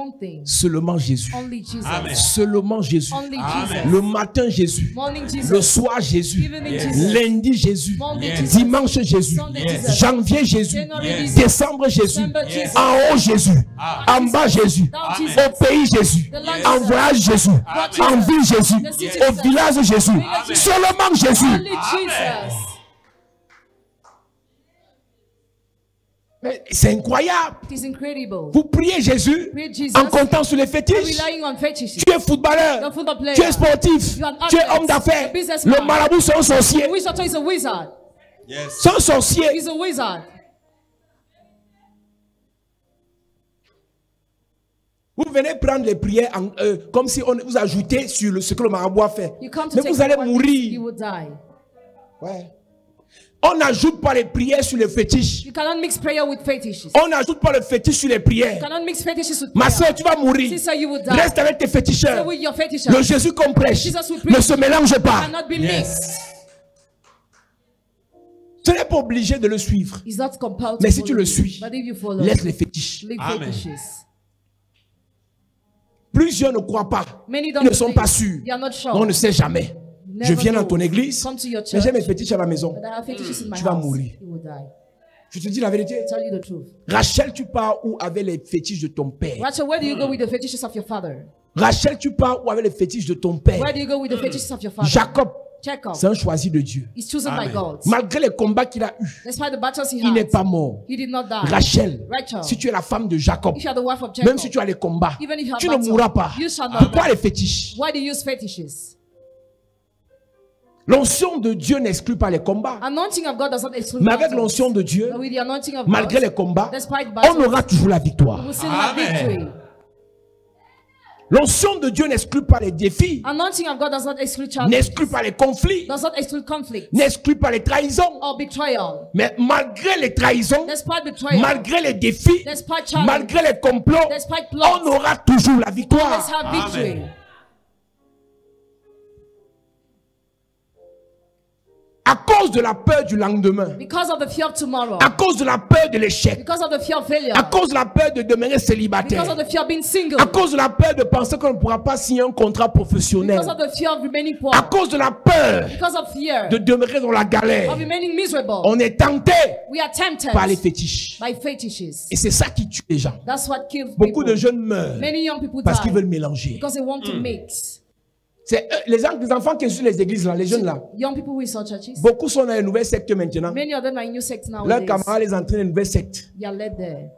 seulement Jésus. Amen. Seulement Jésus. Amen. Le matin Jésus. Le soir Jésus. Yes. Lundi Jésus. Yes. Dimanche Jésus. Yes. Janvier Jésus. Décembre Jésus. En haut Jésus. Ah. En bas Jésus. Amen. Au pays Jésus. En voyage Jésus. En ville Jésus. Au village Jésus. Seulement Jésus. C'est incroyable. It is incredible. Vous priez Jésus en comptant sur les fétiches. Tu es footballeur. Tu es sportif. Tu es homme d'affaires. Le marabout, c'est un sorcier. C'est un sorcier. Vous venez prendre les prières en- euh, comme si on vous ajoutez sur le, ce que le marabout a fait. Mais vous allez mourir. Ouais. On n'ajoute pas les prières sur les fétiches. You cannot mix prayer with fetishes. On n'ajoute pas le fétiche sur les You prières. cannot mix fetishes with Ma soeur, tu vas mourir. Sister, you will die. Reste avec tes féticheurs. Le Jésus qu'on prêche ne se mélange pas. cannot be Yes. mixed. Tu n'es pas obligé de le suivre. Mais si tu le you. suis, But if you follow, Laisse les fétiches. Amen. Plusieurs ne croient pas. Many Ils don't ne sont pas sûrs. They are not sure. On ne sait jamais. Je viens dans ton église, mais j'ai mes fétiches à la maison. Tu vas mourir. Je te dis la vérité. Tell you the truth. Rachel, tu pars où avec les fétiches de ton père Rachel, where do you go with the fetishes of your father? Rachel, tu pars où avec les fétiches de ton père Where do you go with the fetishes of your father? Jacob, c'est un choisi de Dieu. He's chosen by Amen. God. Malgré les combats qu'il a eus, il n'est pas mort. he did not die. Rachel, Rachel. si tu es la femme de Jacob, If you are the wife of Jacob, même si tu as les combats, tu ne mourras pas. Pourquoi les fétiches? Why do you use fetishes? L'onction de Dieu n'exclut pas les combats. Anointing of God does not exclude Mais avec l'onction de Dieu, But with the anointing of malgré God, les combats, on aura toujours la victoire. L'onction de Dieu n'exclut pas les défis, n'exclut pas les conflits, n'exclut pas les trahisons. Mais malgré les trahisons, malgré les défis, malgré les complots, on aura toujours la victoire. have victory. Amen. À cause de la peur du lendemain, Because of the fear of tomorrow, à cause de la peur de l'échec, because of the fear of failure, à cause de la peur de demeurer because célibataire, of the fear of being single, à cause de la peur de penser qu'on ne pourra pas signer un contrat professionnel, because of the fear of remaining poor, à cause de la peur because of fear de demeurer dans la galère, of remaining miserable, on est tenté we are tempted par les fétiches. by fetishes. Et c'est ça qui tue les gens. That's what kills Beaucoup de jeunes meurent Many young people parce qu'ils veulent mélanger. because they want to mix. C'est eux, les, gens- les enfants qui sont sur les églises là, les jeunes là, Young people who saw churches, beaucoup sont dans les nouvelles sectes maintenant. many of them are in new sects Leurs camarades les entraînent dans les nouvelles sectes. They are led there.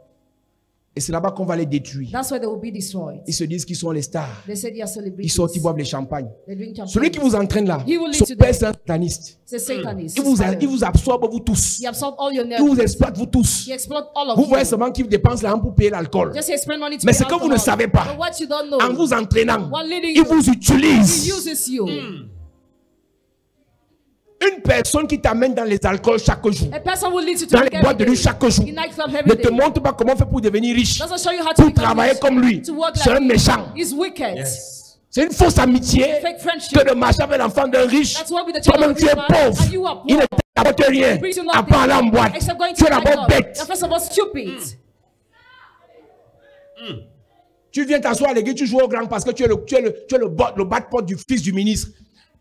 Et c'est là-bas qu'on va les détruire. That's why they will be destroyed. Ils se disent qu'ils sont les stars. They say they are Ils sortent, ils boivent les champagnes. They drink champagne. Celui qui vous entraîne là, son père c'est un sataniste. Il vous, il vous absorbe vous tous. He absorbs all your Il vous exploite vous tous. He explodes all of Vous voyez seulement qu'il dépense l'argent pour payer l'alcool. Mais ce que vous ne savez pas, But what you don't know, En vous entraînant, il vous he utilise. uses you. Une personne qui t'amène dans les alcools chaque jour, dans les boîtes de nuit chaque jour, ne te montre pas comment faire pour devenir riche, pour travailler comme lui. C'est un méchant. C'est une fausse amitié que de marcher avec l'enfant d'un riche. Toi-même tu es pauvre. Il ne t'apporte rien. À part aller en boîte. except going Tu to es d'abord bête. Stupid. Tu viens t'asseoir à l'église, tu joues au grand parce que tu es le, tu es le, tu es le, bot- le bas-de-porte du fils du ministre.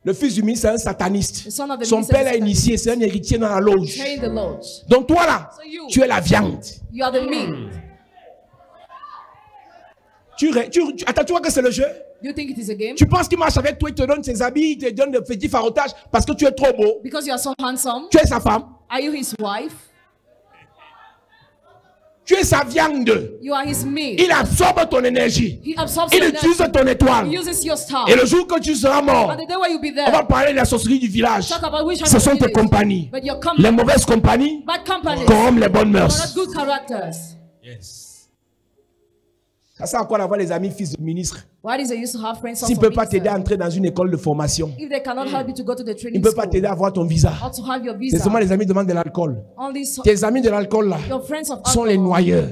Le fils du ministre, c'est un sataniste. Son père l'a initié, c'est un héritier dans la loge. Donc toi là, So you- tu es la viande. You are the meat. Tu, ré- tu, tu- attends, tu vois que c'est le jeu? You think it is a game? Tu penses qu'il marche avec toi, il te donne ses habits, il te donne des petits farotages parce que tu es trop beau. Because you are so handsome. Tu es sa femme. Are you his wife? Tu es sa viande. You are his meat. Il absorbe ton énergie. He absorbs Il utilise energy. ton étoile. He uses your star. Et le jour que tu seras mort, And the day where you'll be on va parler de la sorcellerie du village. talk about which one Ce sont tes compagnies. Les mauvaises compagnies corrompent les bonnes mœurs. Yes. Ça sert à quoi d'avoir les amis fils de ministre Why is it used to have friends S'il sons ne peut pas t'aider à entrer dans une école de formation, If they cannot help you to go to the il training ne peut pas t'aider à avoir ton visa. C'est seulement les amis demandent de l'alcool. Tes amis de l'alcool là sont les noyeurs.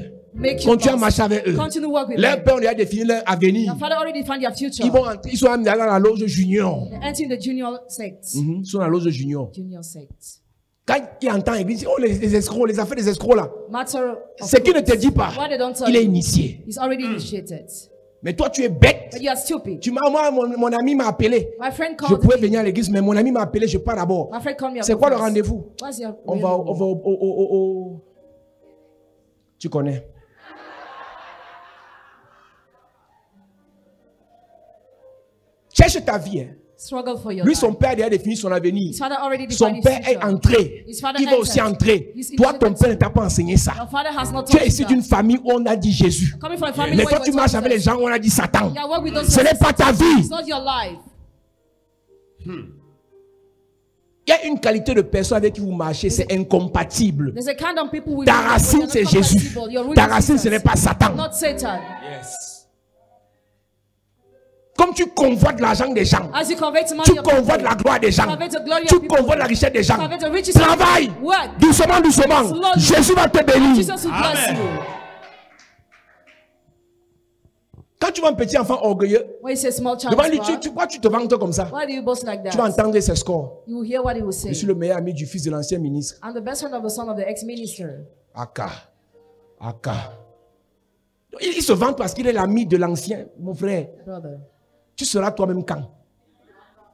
Continue à marcher avec eux. Leur père, on a défini leur avenir. Ils, vont entrer- ils sont même dans la loge junior. Mhm, Ils sont dans la loge junior. Junior sect. Quand il entend l'église, il dit, oh les, les escrocs, les affaires des escrocs là. Ce qu'il ne te dit pas, il est you. initié. He's already initiated. Mais toi, tu es bête. But you are stupid. Tu m'as, moi, mon, mon ami m'a appelé. My friend Je pouvais me. venir à l'église, mais mon ami m'a appelé, je pars d'abord. C'est quoi le rendez-vous? On va, on va au, au- au- au- au- Tu connais. Cherche ta vie. hein. Struggle for your Lui, son père a déjà défini son avenir. His father already Son père est entré. His father Il va aussi entrer. Toi, ton père ne t'a pas enseigné ça. Your father has not Tu es that. d'une famille où on a dit Jésus. Coming from a family Mais you tu marches avec les gens où on a dit Satan. Ce n'est pas ta vie. It's not your life. Il y a une qualité de personne avec qui vous marchez, c'est incompatible. There's a kind of people with Ta racine, c'est Jésus. Ta racine, ce n'est pas Satan. Not Satan. Yes. Comme tu convoites l'argent des gens, As you tu convoites la gloire des gens, tu convoites la richesse des gens. Travaille doucement, doucement. Slowly. Jésus va te bénir. Jesus will bless Amen. you. Quand tu vois un petit enfant orgueilleux, devant lui, tu, pourquoi tu te vantes comme ça why do you boast like Tu vas entendre ses scores. You will hear what he will say. Je suis le meilleur ami du fils de l'ancien ministre. I'm the best friend of the son of the ex-minister. Aka. Aka. Il, il se vante parce qu'il est l'ami de l'ancien, mon frère. Brother. Tu seras toi-même quand?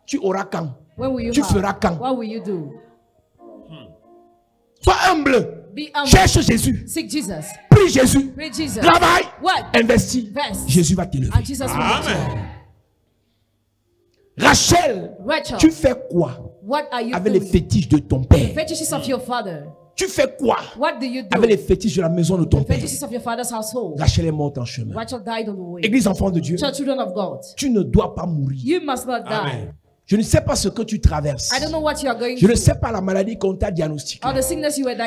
Tu auras quand? When will you Tu have? feras quand? What will you do? Sois humble. Be humble. Cherche Jésus. Seek Jesus. Prie Jésus. Pray Jesus. Travaille. Work. Investis. Invest. Jésus va lift you. Amen. Rachel, Rachel, tu fais quoi what are you avec les fétiches de ton père? Fetishes of your father. Tu fais quoi What do you do? avec les fétiches de la maison de ton père Fetishes of your father's household. Rachel est morte en chemin. Rachel died on the way. Église enfant de Dieu, Church children of God. tu ne dois pas mourir. You must not die. Amen. Je ne sais pas ce que tu traverses. I don't know what you are going Je ne sais pas la maladie qu'on t'a diagnostiquée.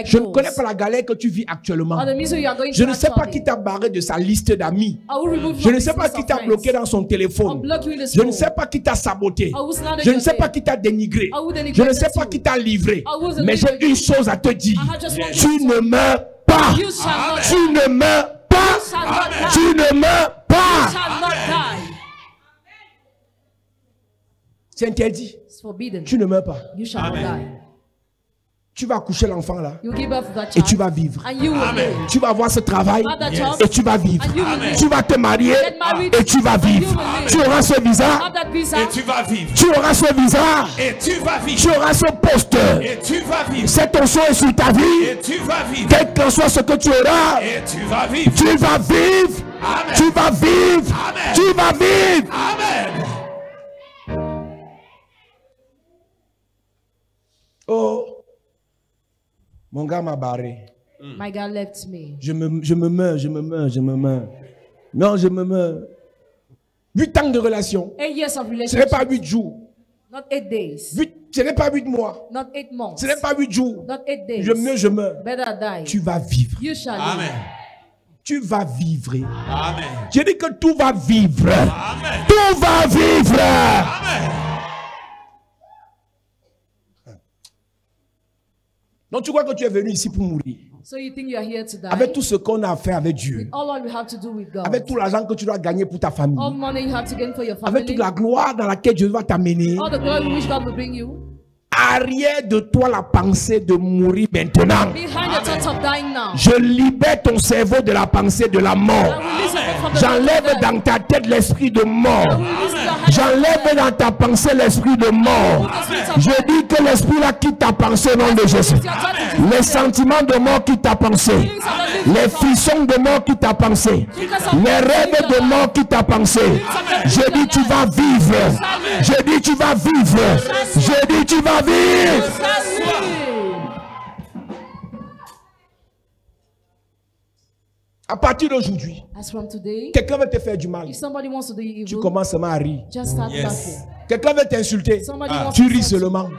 Je ne connais pas la galère que tu vis actuellement. Je ne sais pas qui t'a barré de sa liste d'amis. Je ne sais pas qui t'a bloqué dans son téléphone. Je ne sais pas qui t'a saboté. Je ne sais pas qui t'a dénigré. Je ne sais pas qui t'a livré. Mais j'ai une chose à te dire. Tu ne meurs pas. Tu ne meurs pas. Tu ne meurs pas. C'est interdit. It's forbidden. Tu ne meurs pas. You shall not Amen. die. Tu vas accoucher l'enfant là. You give birth to that Et tu vas vivre. Amen. Tu vas avoir ce travail. Yes. Et tu vas vivre. And you will Amen. live. Tu vas te marier. Et tu vas vivre. And you will live. Tu auras ce visa. Et tu vas vivre. Tu auras ce visa. Et tu vas Tu vivre. auras ce poste. Et tu vas vivre. C'est ton souhait sur ta vie. Et tu vas vivre. Quel que soit ce que tu auras. Et tu vas vivre. Tu vas vivre. Amen. Tu vas vivre. Amen. Tu vas vivre. Amen. Oh. Mon gars m'a barré. My God left me. Je me, je me meurs, je me meurs, je me meurs. Non, je me meurs. Huit ans de relation. Eight years of Ce n'est pas huit jours. Not eight days. Huit, ce n'est pas huit mois. Not eight months. Ce n'est pas huit jours. Not eight days. Je meurs, je meurs. Better die. Tu vas vivre. You shall live. Amen. Tu vas vivre. Amen. J'ai dit que tout va vivre. Amen. Tout va vivre. Amen. Donc tu crois que tu es venu ici pour mourir. So you think you are here to die? Avec tout ce qu'on a fait avec Dieu. All what we have to do with God. Avec tout l'argent que tu dois gagner pour ta famille. All money you have to gain for your Avec family. toute la gloire dans laquelle Dieu va t'amener. All the glory which God will bring you. Arrière de toi la pensée de mourir maintenant. Je libère ton cerveau de la pensée de la mort. J'enlève dans ta tête l'esprit de mort. J'enlève dans ta pensée l'esprit de mort. Je dis que l'esprit là quitte ta pensée au nom de Jésus. Les sentiments de mort quitte ta pensée. Les frissons de mort quitte ta pensée. Les rêves de mort quitte ta pensée. Je dis tu vas vivre. Je dis tu vas vivre. Je dis tu vas vivre. À partir d'aujourd'hui, As from today, quelqu'un veut te faire du mal. if somebody wants to do you Tu commences seulement à rire. Yes. Quelqu'un veut t'insulter. Somebody wants Tu to ris seulement.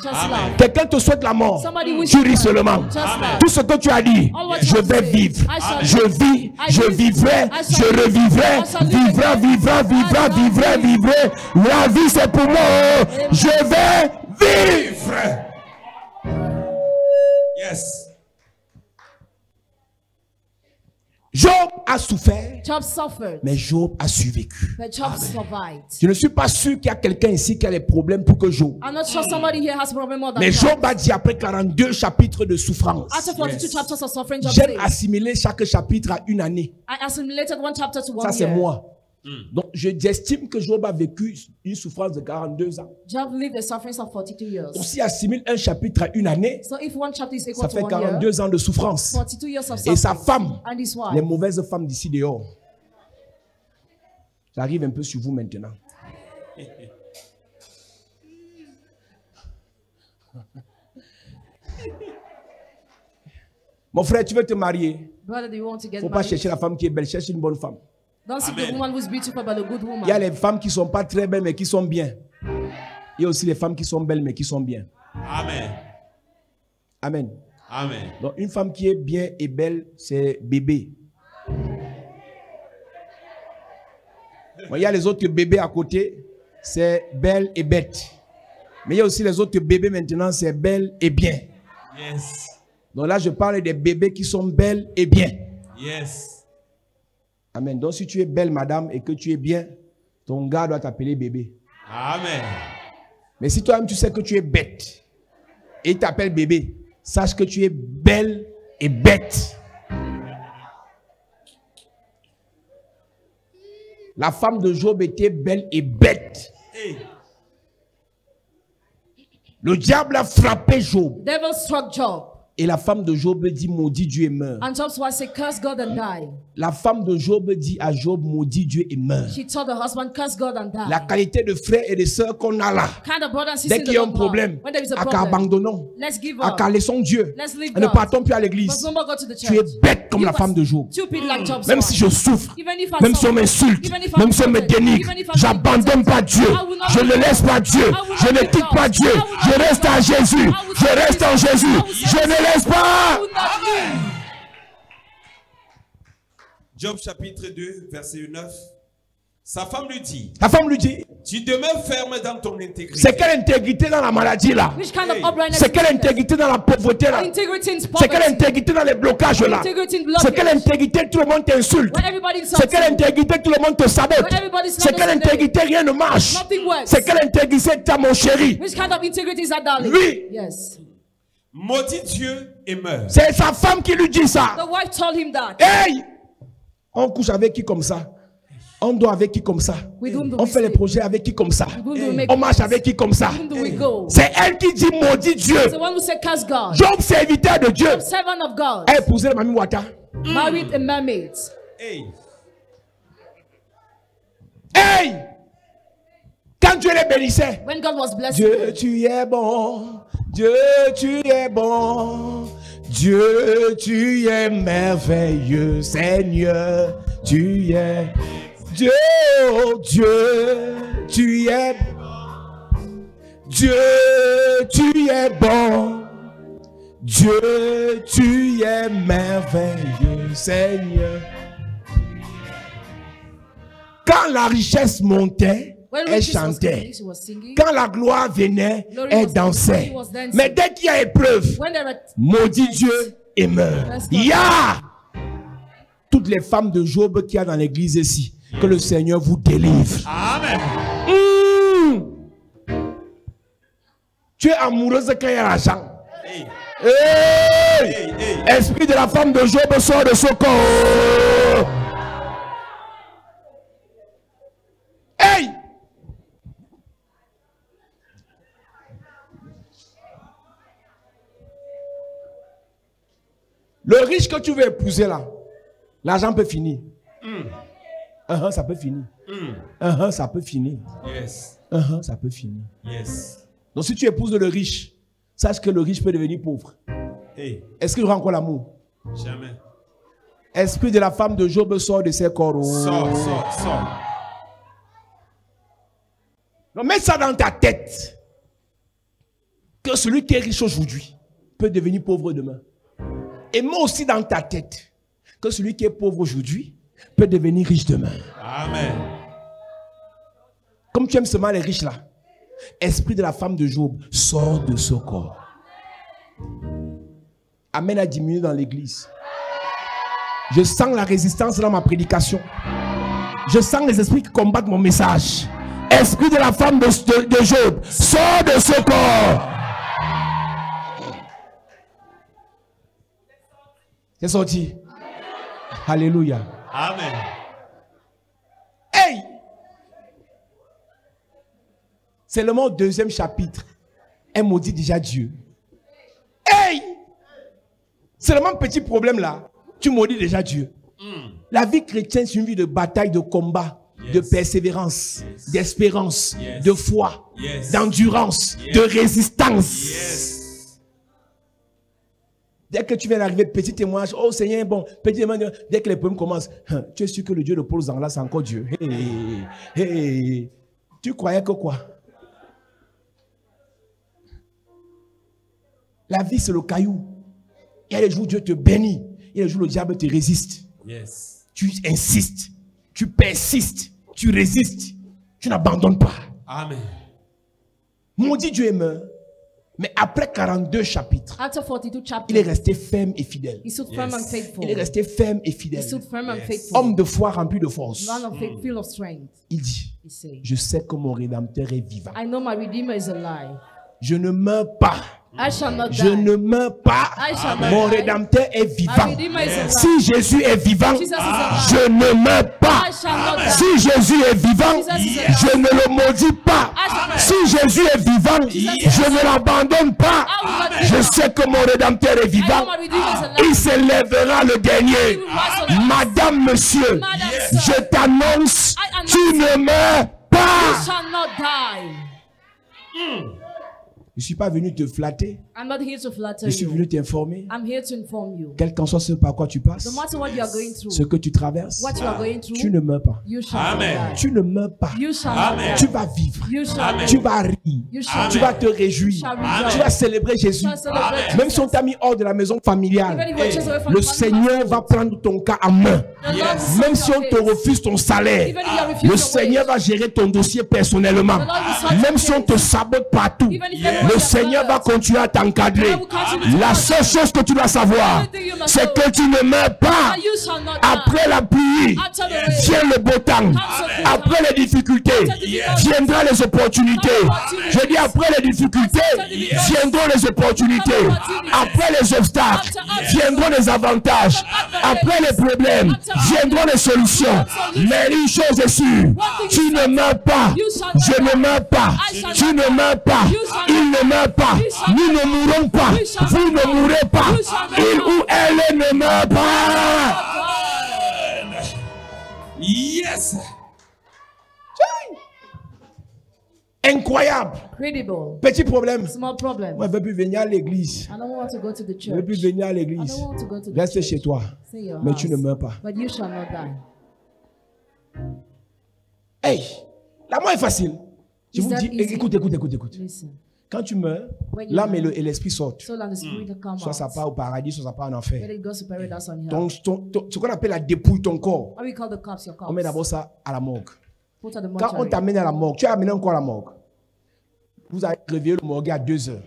Quelqu'un te souhaite la mort. Tu ris seulement. Tout ce que tu as dit, je vais vivre. Je vis, je vivrai, je revivrai, I shall live vivrai, vivrai. La vie c'est pour moi. Je vais vivre. Yes. Job a souffert, Job suffered, mais Job a survécu. but Job survived. Je ne suis pas sûr qu'il y a quelqu'un ici qui a des problèmes pour que Job. I'm not sure somebody here has problem more than Mais Job. A dit après 42 chapitres de souffrance. After 42 chapters of suffering, Job J'aime said, assimiler chaque chapitre à une année. I assimilated one chapter to one Ça, c'est year. Moi. Donc, je- j'estime que Job a vécu une souffrance de 42 ans. Job lived the sufferings of 42 years. Donc, si assimile un chapitre à une année, So if one chapter is ça equal to fait one year, 42 ans de souffrance. 42 years of Et sa femme, And his les mauvaises femmes d'ici dehors. J'arrive un peu sur vous maintenant. *laughs* Mon frère, tu veux te marier? Brother, do you want to get Faut pas chercher la femme qui est belle, cherche une bonne femme. Don't seek Amen. the woman who's beautiful, but a good woman. Il y a les femmes qui sont pas très belles mais qui sont bien. Il y a aussi les femmes qui sont belles mais qui sont bien. Amen. Amen. Amen. Donc une femme qui est bien et belle, c'est bébé. Bon, il y a les autres bébés à côté, c'est belle et bête. Mais il y a aussi les autres bébés maintenant, c'est belle et bien. Yes. Donc là, je parle des bébés qui sont belles et bien. Yes. Amen. Donc si tu es belle, madame, et que tu es bien, ton gars doit t'appeler bébé. Amen. Mais si toi-même tu sais que tu es bête et t'appelle bébé, sache que tu es belle et bête. La femme de Job était belle et bête. Hey. Le diable a frappé Job. Devil struck Job. Et la femme de Job dit maudit Dieu et meurt. And Job's wife said, Curse God and die. La femme de Job dit à Job maudit Dieu et meurt. She told the husband, Curse God and die. La qualité de frère et de sœur qu'on a là. kind of brother and sister Dès qu'il y a un problème, à abandonnons, let's give à up. laissons Dieu. Let's leave Et ne God. partons plus à l'église. Tu es bête comme You la femme de Job. Stupid like Job's Même si je souffre, Even if I même si on m'insulte, même si on me dénigre, j'abandonne pas Dieu. Je ne laisse pas Dieu. Je ne quitte pas Dieu. Je reste en Jésus. Je reste en. Jésus. Je ne Job chapitre 2, verset 9. Sa femme lui dit, Ta femme lui dit, tu demeures ferme dans ton intégrité. c'est quelle intégrité dans la maladie là? Which kind of Hey. uprightness C'est quelle intégrité dans la pauvreté là? C'est quelle intégrité dans les blocages là? C'est quelle intégrité tout le monde t'insulte? C'est quelle intégrité tout le monde te sabote C'est quelle intégrité rien ne marche? Nothing works. C'est quelle intégrité t'as mon chéri? Kind of? Lui. Yes. Maudit Dieu et meurt. C'est sa femme qui lui dit ça. The wife told him that. Hey! On couche avec qui comme ça? On dort avec qui comme ça? With whom do On we fait les projets avec qui comme ça? With whom do we make On marche avec qui comme ça? With whom do we go? C'est elle qui dit maudit Dieu. The one who said, Curse God. Job serviteur de Dieu. Servant of God. a épousé la mamie Wata Married a mermaid. Hey. Hey! Quand Dieu les bénissait. When God was blessing Dieu tu es bon Dieu tu es bon. Dieu tu es merveilleux. Seigneur tu es Dieu oh Dieu tu es Dieu tu es bon. Dieu tu es merveilleux. Seigneur. Quand la richesse montait elle chantait. Quand la gloire venait, elle dansait. Mais dès qu'il y a épreuve, maudit Dieu et meurt. Il y a toutes les femmes de Job qu'il y a dans l'église ici. Que le Seigneur vous délivre. Amen. Mmh. Tu es amoureuse quand il y a l'argent. Hey, Hey! hey, hey. Esprit de la femme de Job sort de son corps. Le riche que tu veux épouser là, l'argent peut finir. Uh-huh, ça peut finir. Uh-huh, ça peut finir. Yes. Uh-huh, ça peut finir. Yes. Donc si tu épouses le riche, sache que le riche peut devenir pauvre. Hey, Est-ce qu'il aura encore l'amour? jamais. Esprit de la femme de Job sort de ses corps. oh. Sors, sors, sors. Donc mets ça dans ta tête. Que celui qui est riche aujourd'hui peut devenir pauvre demain. Et mets aussi dans ta tête que celui qui est pauvre aujourd'hui peut devenir riche demain. Amen. Comme tu aimes seulement les riches là. Esprit de la femme de Job sort de ce corps. Amen a diminué dans l'église. Je sens la résistance dans ma prédication. Je sens les esprits qui combattent mon message. Esprit de la femme de, de- de Job, sors de ce corps. C'est sorti. Alléluia. Amen. Hey! Seulement au deuxième chapitre, elle maudit déjà Dieu. Hey! Seulement petit problème là, tu maudis déjà Dieu. La vie chrétienne, c'est une vie de bataille, de combat, de Yes. persévérance, d'espérance, Yes. de foi, d'endurance, de résistance. Dès que tu viens d'arriver, petit témoignage, oh Seigneur, bon, petit témoignage, dès que les problèmes commencent, hein, tu es sûr que le Dieu de Paul Zangla, c'est encore Dieu. Hey, hey. Tu croyais que quoi? La vie, c'est le caillou. Il y a des jours où Dieu te bénit. Il y a des jours où le diable te résiste. Yes. Tu insistes. Tu persistes. Tu résistes. Tu n'abandonnes pas. Amen. Maudit Dieu est mort. Mais après 42 chapitres, After 42 il est resté ferme et fidèle. he stood firm Yes. and faithful. Il est resté ferme et He fidèle. stood firm and Yes. faithful. Homme de foi rempli de force. Man of faith, full of strength. Il dit, He said, je sais que mon rédempteur est vivant. I know my Redeemer is alive. Je ne meurs pas. I shall not die. Je ne meurs pas. I shall not Mon die. rédempteur est vivant. Si Jésus est vivant, je ne meurs pas. I shall not die. Si Jésus est vivant, je ne le maudis pas. Si Jésus est vivant, je ne l'abandonne pas. Je sais que mon rédempteur est vivant. Il s'élèvera le dernier. Madame, monsieur, je t'annonce, tu ne meurs pas. Je ne suis pas venu te flatter. I'm not here to flatter Je suis venu you. t'informer. I'm here to inform you. Quel qu'en soit ce par quoi tu passes, No matter what you are going through, ce que tu traverses, what you are going through, tu ne meurs pas. you shall Amen. Tu ne meurs pas. You shall Amen. Tu vas vivre. You shall Amen. Tu vas rire. You shall Tu vas te réjouir. Amen. Tu vas célébrer Jésus. Celebrate Même si on t'a mis hors de la maison familiale, le Seigneur va prendre ton cas en main. Yes. Même si on te refuse ton salaire, le Seigneur wage. va gérer ton dossier personnellement. Même si on te sabote partout, Even if everyone le Seigneur va continuer à t'encadrer. La seule chose que tu dois savoir, c'est que tu ne meurs pas. Après la pluie, vient le beau temps. Après les difficultés, viendront les opportunités. Je dis après les difficultés, viendront les opportunités. Après les obstacles, viendront les avantages. Après les problèmes, viendront les solutions. Mais une chose est sûre, tu ne meurs pas. Je ne meurs pas. Tu ne meurs pas. Il ne meurt pas. Nous ne mourrons pas. Vous ne mourrez pas. Il ou elle ne meurt pas. Yes. Incroyable. Incredible. Petit problème. Small problem. Moi, je ne veux plus venir à l'église. I don't want to go to the Je ne veux plus church. venir à I l'église. don't want to go to the Reste chez toi. Mais house. tu ne meurs pas. But you shall not die. Hey, la mort est facile. Je Is vous that dis, easy? écoute, écoute, écoute, écoute. Listen. Quand tu meurs, l'âme et die, le- l'esprit sortent. Come Soit ça part au paradis, soit ça part en enfer. Donc, ton- ton- ce qu'on appelle la dépouille, ton corps, What we call the cups, your on met d'abord ça à la morgue. Put at the Quand on t'amène à la morgue, tu as amené encore à la morgue. Vous avez réveillé le morgue à 2 heures.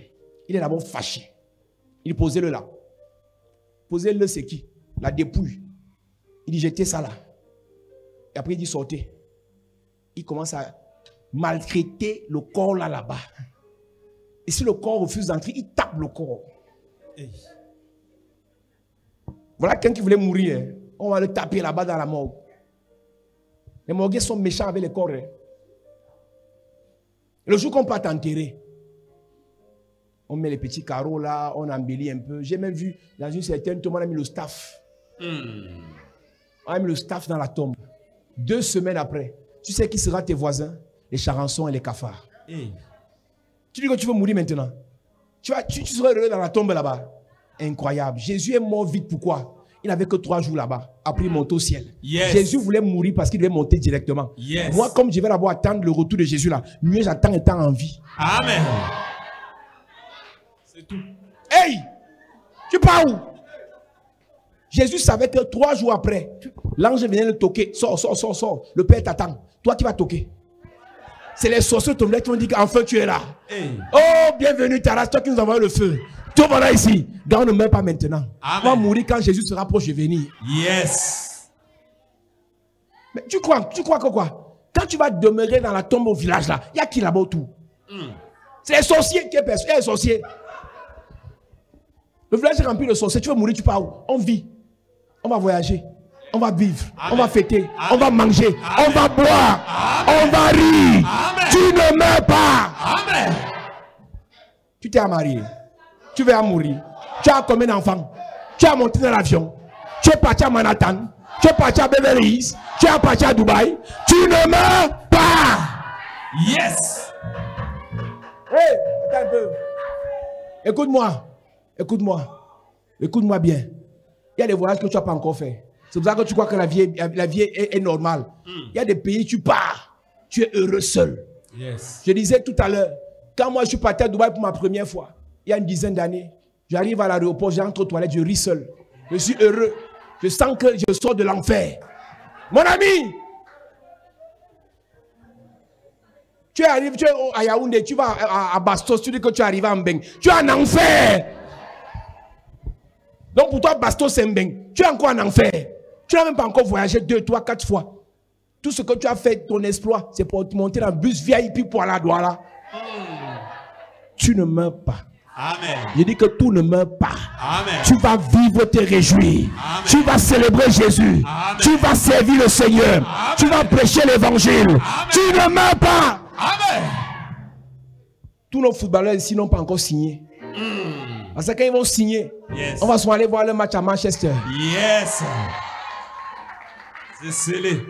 Il est d'abord fâché. Il posait le là. Posez-le, c'est qui? La dépouille. Il dit jetez ça là. Et après il dit sortez. Il commence à maltraiter le corps là là-bas. Et si le corps refuse d'entrer, il tape le corps. Voilà quelqu'un qui voulait mourir. hein. On va le taper là-bas dans la morgue. Les morgues sont méchants avec les corps. hein. Le jour qu'on peut t'enterrer, on met les petits carreaux là, on embellit un peu. J'ai même vu dans une certaine tombe, on a mis le staff. On a mis le staff dans la tombe. Deux semaines après, tu sais qui sera tes voisins? Les charançons et les cafards. Tu dis que tu veux mourir maintenant. Tu, vas, tu, tu seras heureux dans la tombe là-bas. Incroyable. Jésus est mort vite. Pourquoi? Il n'avait que trois jours là-bas. Après, il monte au ciel. Yes. Jésus voulait mourir parce qu'il devait monter directement. Yes. Moi, comme je vais d'abord attendre le retour de Jésus là, mieux j'attends étant en vie. Amen. C'est tout. Hey Tu pars où? Jésus savait que trois jours après, l'ange venait le toquer. Sors, sors, sors, sors. Le Père t'attend. Toi, tu vas toquer. C'est les sorciers tombés qui vont dire qu'enfin tu es là. Hey. Oh, bienvenue, Taras, toi qui nous envoie le feu. Toi, voilà ici. Gars, on ne meurt pas maintenant. Amen. On va mourir quand Jésus sera proche de venir. Yes. Mais tu crois, tu crois que quoi? Quand tu vas demeurer dans la tombe au village là, il y a qui là-bas autour? C'est les sorciers qui est personne. les sorciers. Le village est rempli de sorciers. Tu veux mourir, tu pars où? On vit. On va voyager. On va vivre. On va fêter. On va manger. On va boire. On va rire. Amen. Tu ne meurs pas. Amen. Tu t'es marié. Tu vas mourir. Tu as combien d'enfants? Tu as monté dans l'avion. Tu es parti à Manhattan. Tu es parti à Beverly Hills. Tu es parti à Dubaï. Tu ne meurs pas. Yes. Hey, attends un peu. Écoute-moi. Écoute-moi. Écoute-moi bien. Il y a des voyages que tu n'as pas encore fait. C'est pour ça que tu crois que la vie est, la vie est, est normale. Il y a des pays, tu pars. Tu es heureux seul. Yes. Je disais tout à l'heure, quand moi je suis parti à Dubaï pour ma première fois, il y a une dizaine d'années, j'arrive à l'aéroport, j'entre aux toilettes, je ris seul. Je suis heureux. Je sens que je sors de l'enfer. Mon ami, tu arrives, tu es à Yaoundé, tu vas à Bastos, tu dis que tu arrives à Mbeng. Tu es en enfer. Donc pour toi, Bastos, c'est Mbeng. Tu es encore en enfer. Tu n'as même pas encore voyagé deux, trois, quatre fois. Tout ce que tu as fait, ton exploit, c'est pour te monter dans le bus VIP pour aller à Douala. Tu ne meurs pas. Amen. Je dis que tout ne meurt pas. Amen. Tu vas vivre, te réjouir. Amen. Tu vas célébrer Jésus. Amen. Tu vas servir le Seigneur. Tu vas prêcher l'évangile. Tu ne meurs pas. Amen. Tous nos footballeurs ici n'ont pas encore signé. Parce que quand ils vont signer, Yes. on va souvent aller voir le match à Manchester. Yes. C'est scellé.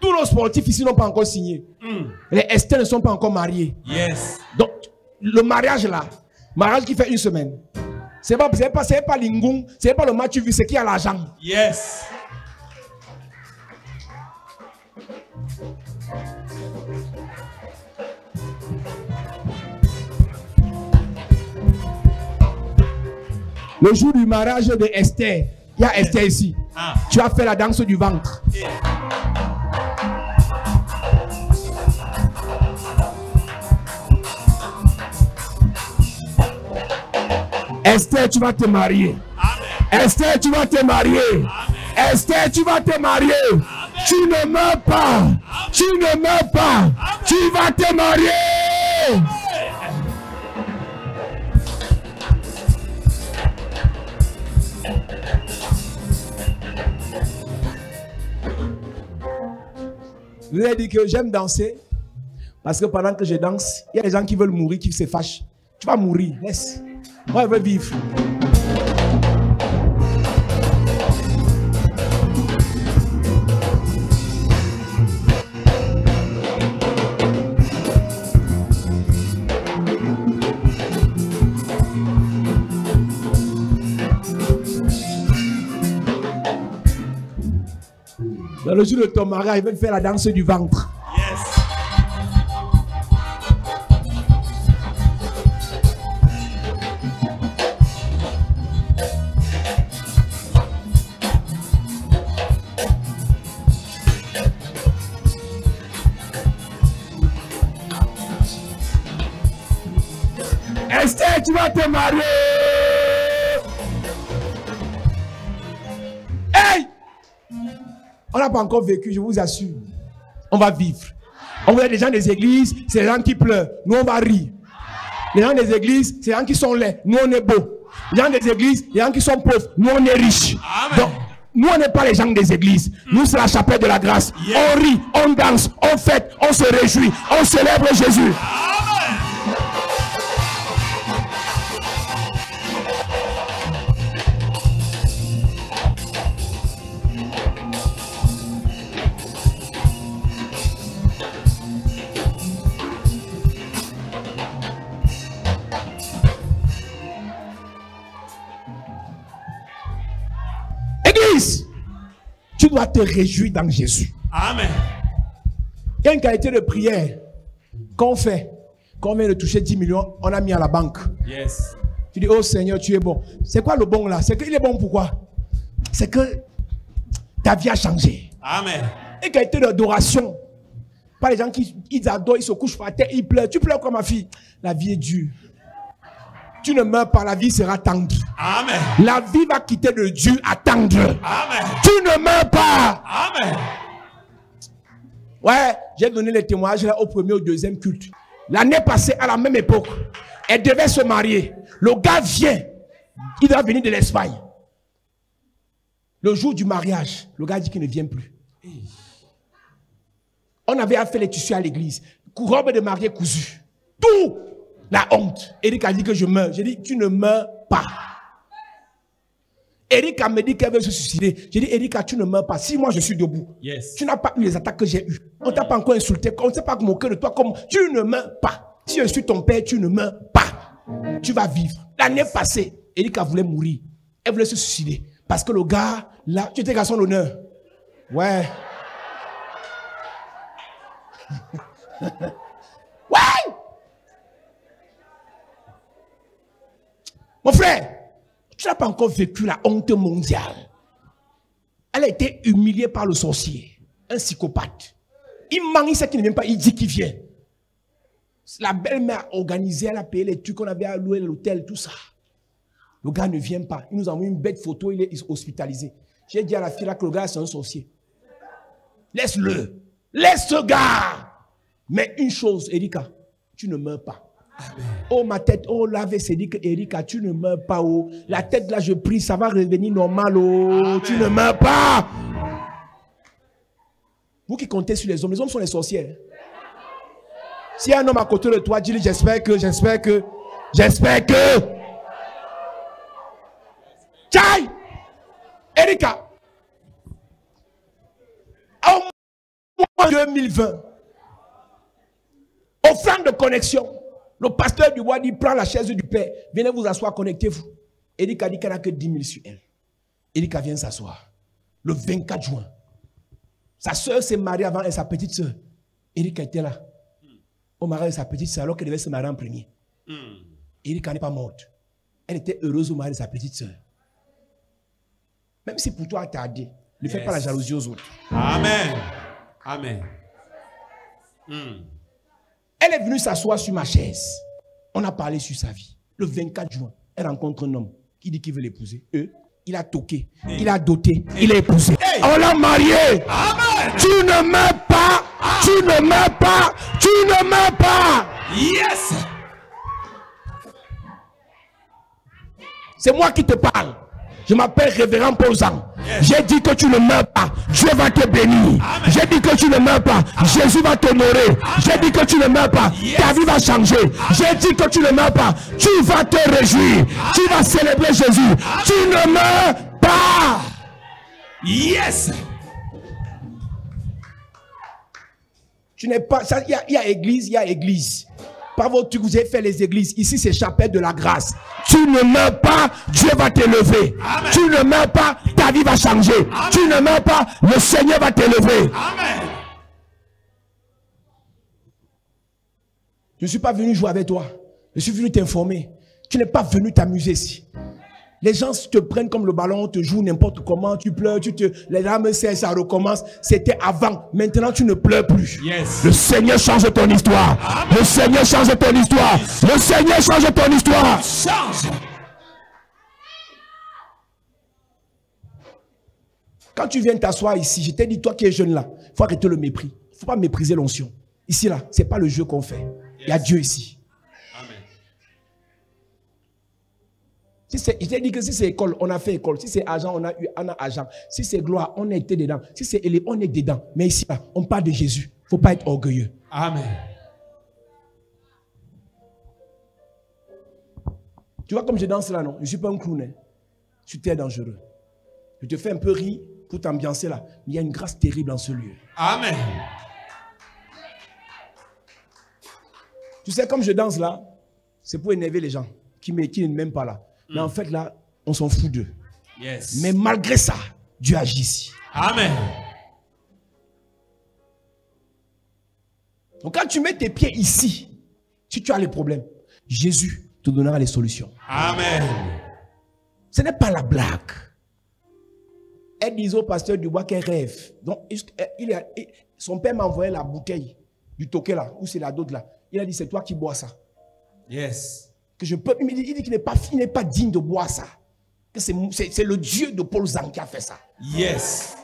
Tous nos sportifs ici n'ont pas encore signé. Les Esther ne sont pas encore mariés. Yes. Donc, le mariage là, mariage qui fait une semaine, c'est pas, c'est pas, c'est pas c'est pas le match vu, c'est qui a l'argent. Yes. Le jour du mariage de Esther, il y a Esther ici. Ah. Tu as fait la danse du ventre. Esther, tu vas te marier. Esther, tu vas te marier. Esther, tu vas te marier. Tu ne meurs pas. Tu ne meurs pas. Tu vas te marier. Je vous ai dit que j'aime danser. Parce que pendant que je danse, il y a des gens qui veulent mourir, qui se fâchent. Tu vas mourir, laisse. Moi, je veux vivre. Dans le jour de ton mariage, ils veulent faire la danse du ventre. Yes. Esther, tu vas te marier. Pas encore vécu, je vous assure. On va vivre. On voit des gens des églises, c'est les gens qui pleurent. Nous, on va rire. Les gens des églises, c'est les gens qui sont laids. Nous, on est beaux. Les gens des églises, les gens qui sont pauvres. Nous, on est riches. Amen. Donc, nous, on n'est pas les gens des églises. Nous, c'est la chapelle de la grâce. Yeah. On rit, on danse, on fête, on se réjouit, on célèbre Jésus. Te réjouir dans Jésus. Amen. Il y a une qualité de prière qu'on fait. Quand on vient de toucher 10 millions, on a mis à la banque. Yes. Tu dis, oh Seigneur, tu es bon. C'est quoi le bon là? C'est qu'il est bon pourquoi C'est que ta vie a changé. Amen. Une qualité d'adoration. Pas les gens qui ils adorent, ils se couchent par terre, ils pleurent. Tu pleures quoi, ma fille? La vie est dure. Tu ne meurs pas, la vie sera tendre. Amen. La vie va quitter de Dieu à tendre. Amen. Tu ne meurs pas. Amen. Ouais, j'ai donné les témoignages là au premier ou deuxième culte. L'année passée, à la même époque, elle devait se marier. Le gars vient. Il doit venir de l'Espagne. Le jour du mariage, le gars dit qu'il ne vient plus. On avait fait les tissus à l'église. Robe de mariée cousue. Tout. La honte. Eric a dit que je meurs. J'ai dit, tu ne meurs pas. Erika me dit qu'elle veut se suicider. J'ai dit, Erika, tu ne meurs pas. Si moi je suis debout, Yes. tu n'as pas eu les attaques que j'ai eues. On t'a pas encore insulté. On ne s'est pas moqué de toi comme tu ne meurs pas. Si je suis ton père, tu ne meurs pas. Tu vas vivre. L'année passée, Erika voulait mourir. Elle voulait se suicider. Parce que le gars, là, tu étais garçon d'honneur. Ouais. *laughs* ouais! Mon frère, tu n'as pas encore vécu la honte mondiale. Elle a été humiliée par le sorcier, un psychopathe. Il manque, il sait qu'il ne vient pas, il dit qu'il vient. La belle-mère a organisé, elle a payé les trucs qu'on avait à louer l'hôtel, tout ça. Le gars ne vient pas. Il nous a envoyé une bête photo, il est hospitalisé. J'ai dit à la fille là que le gars c'est un sorcier. Laisse-le. Laisse ce gars. Mais une chose, Erika, tu ne meurs pas. Oh ma tête, oh là, c'est dit que Erika, tu ne meurs pas. Oh. La tête là, je prie, ça va revenir normal. Oh. Tu ne meurs pas. Vous qui comptez sur les hommes, les hommes sont les sorcières. A un homme à côté de toi, dis-lui, j'espère que, j'espère que, j'espère que. Tchaï! Erika! Au mois 2020, offrande de connexion, le pasteur du bois dit, prends la chaise du père, venez vous asseoir, connectez-vous. Erika dit qu'elle n'a que 10 000 sur elle. Erika vient s'asseoir. Le 24 juin. Sa soeur s'est mariée avant et sa petite soeur. Erika était là. Au mariage de sa petite soeur alors qu'elle devait se marier en premier. Erika n'est pas morte. Elle était heureuse au mariage de sa petite soeur. Même si pour toi a tardé, ne fais pas la jalousie aux autres. Amen. Amen. Hmm. Elle est venue s'asseoir sur ma chaise. On a parlé sur sa vie. Le 24 juin, elle rencontre un homme qui dit qu'il veut l'épouser. Eux, il a toqué, il a doté, il a épousé. On l'a marié. Amen. Tu ne meurs pas. Tu ne meurs pas. Tu ne meurs pas. Yes. C'est moi qui te parle. Je m'appelle révérend. Yes. J'ai dit que tu ne meurs pas. Dieu va te bénir. J'ai dit que tu ne meurs pas. Jésus va t'honorer. J'ai dit que tu ne meurs pas. Yes. Ta vie va changer. J'ai dit que tu ne meurs pas. Tu vas te réjouir. Tu vas célébrer Jésus. Tu ne meurs pas. Yes. Tu n'es pas. Il y, y a église, il y a église. Par votre truc, vous avez fait les églises. Ici, c'est chapelle de la grâce. Tu ne meurs pas, Dieu va t'élever. Tu ne meurs pas, ta vie va changer. Tu ne meurs pas, le Seigneur va t'élever. Amen. Je ne suis pas venu jouer avec toi. Je suis venu t'informer. Tu n'es pas venu t'amuser ici. Les gens te prennent comme le ballon, te jouent n'importe comment, tu pleures, tu te, les larmes cessent, ça recommence. C'était avant. Maintenant, tu ne pleures plus. Yes. Le Seigneur change ton histoire. Le Seigneur change ton histoire. Le Seigneur change ton histoire. Change. Quand tu viens t'asseoir ici, je t'ai dit, toi qui es jeune là, il faut arrêter le mépris. Il ne faut pas mépriser l'onction. Ici là, ce n'est pas le jeu qu'on fait. Il y a Dieu ici. Si c'est- je t'ai dit que si c'est école, on a fait école. Si c'est argent, on a eu on a argent. Si c'est gloire, on a été dedans. Si c'est élève, on est dedans. Mais ici on parle de Jésus. Il ne faut pas être orgueilleux. Amen. Tu vois comme je danse là, non? Je ne suis pas un clown. hein. Je suis très dangereux. Je te fais un peu rire pour t'ambiancer là. Mais il y a une grâce terrible en ce lieu. Amen. Tu sais, comme je danse là, c'est pour énerver les gens qui, qui ne m'aiment pas là. Mais en fait là, on s'en fout d'eux. Yes. Mais malgré ça, Dieu agit ici. Amen. Donc quand tu mets tes pieds ici, si tu as les problèmes, Jésus te donnera les solutions. Amen. Ce n'est pas la blague. Elle disait au pasteur Dubois qu'elle rêve. Donc, il- a- son père m'a envoyé la bouteille du toqué là, ou c'est la d'autre là. Il a dit, c'est toi qui bois ça. Yes. Que je peux, il dit, il dit qu'il n'est pas, il n'est pas digne de boire ça. Que c'est, le Dieu de Paul Zang qui a fait ça. Yes.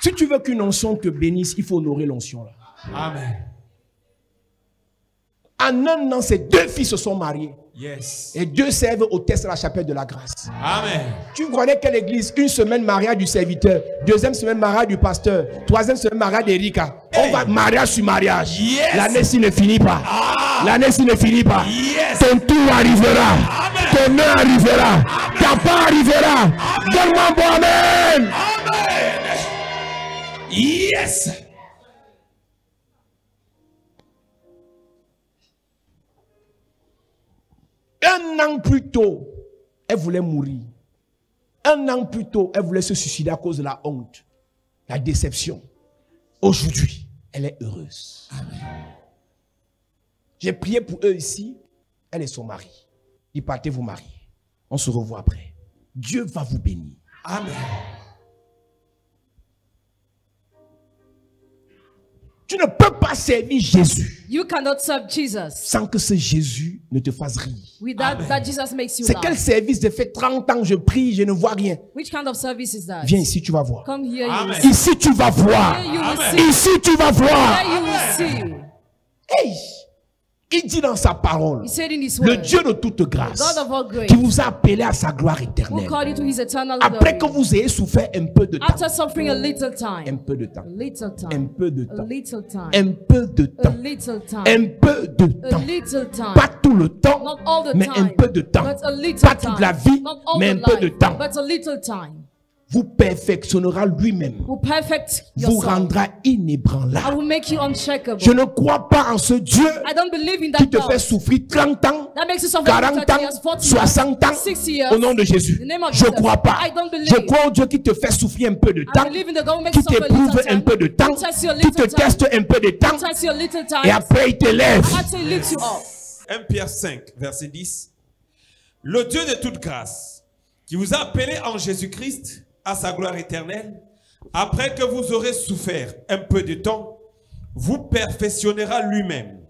Si tu veux qu'une onction te bénisse, il faut honorer l'onction là. Amen. En un an, ces deux filles se sont mariées. Yes. Et deux servent au test à la chapelle de la grâce. Amen. Tu connais quelle église? Une semaine mariage du serviteur, deuxième semaine mariage du pasteur, troisième semaine mariage d'Erika. On va mariage sur mariage. Yes. L'année-ci ne finit pas. L'année-ci ne finit pas. Yes. Ton tour arrivera. Ton heure arrivera. Ta part arrivera. Donne-moi un bon amen. Amen. Yes. Un an plus tôt, elle voulait mourir. Un an plus tôt, elle voulait se suicider à cause de la honte, la déception. Aujourd'hui, elle est heureuse. J'ai prié pour eux ici. Elle et son mari. Ils partez vous marier. On se revoit après. Dieu va vous bénir. Amen. Tu ne peux pas servir Jésus You cannot serve Jesus sans que ce Jésus ne te fasse rire. without that Jesus makes you C'est quel service de fait 30 ans, je prie, je ne vois rien. Which kind of service is that? Viens ici, tu vas voir. Come here, Amen. Ici, tu vas voir. Here you will Amen. see. Ici, tu vas voir. Here you will see. Hey, il dit dans sa parole, He said in His le Dieu de toute grâce, qui vous a appelé à sa gloire éternelle. Après que vous ayez souffert un peu de temps, after suffering a little un peu de temps, a little un peu de a temps, little time, un peu de a temps, little time, un peu de a temps, little time. pas tout le temps, Not all the mais un peu de temps, but a little pas toute la time. vie, mais un peu de temps, vous perfectionnera lui-même, perfect vous rendra inébranlable. will make you unshakable. Je ne crois pas en ce Dieu I don't believe in qui that te fait souffrir 30 ans, that makes you suffer 40 for 30 ans, years, 40 years, 60 ans, 60 years. au nom de Jésus. Je Jesus. crois pas. I don't believe. Je crois au Dieu qui te fait souffrir un peu de temps, qui you suffer a t'éprouve little un time, peu de temps, qui te teste un peu de temps, et après il t'élève. you up? 1 Pierre 5, verset 10. Le Dieu de toute grâce, qui vous a appelé en Jésus-Christ à sa gloire éternelle, après que vous aurez souffert un peu de temps, vous perfectionnera lui-même,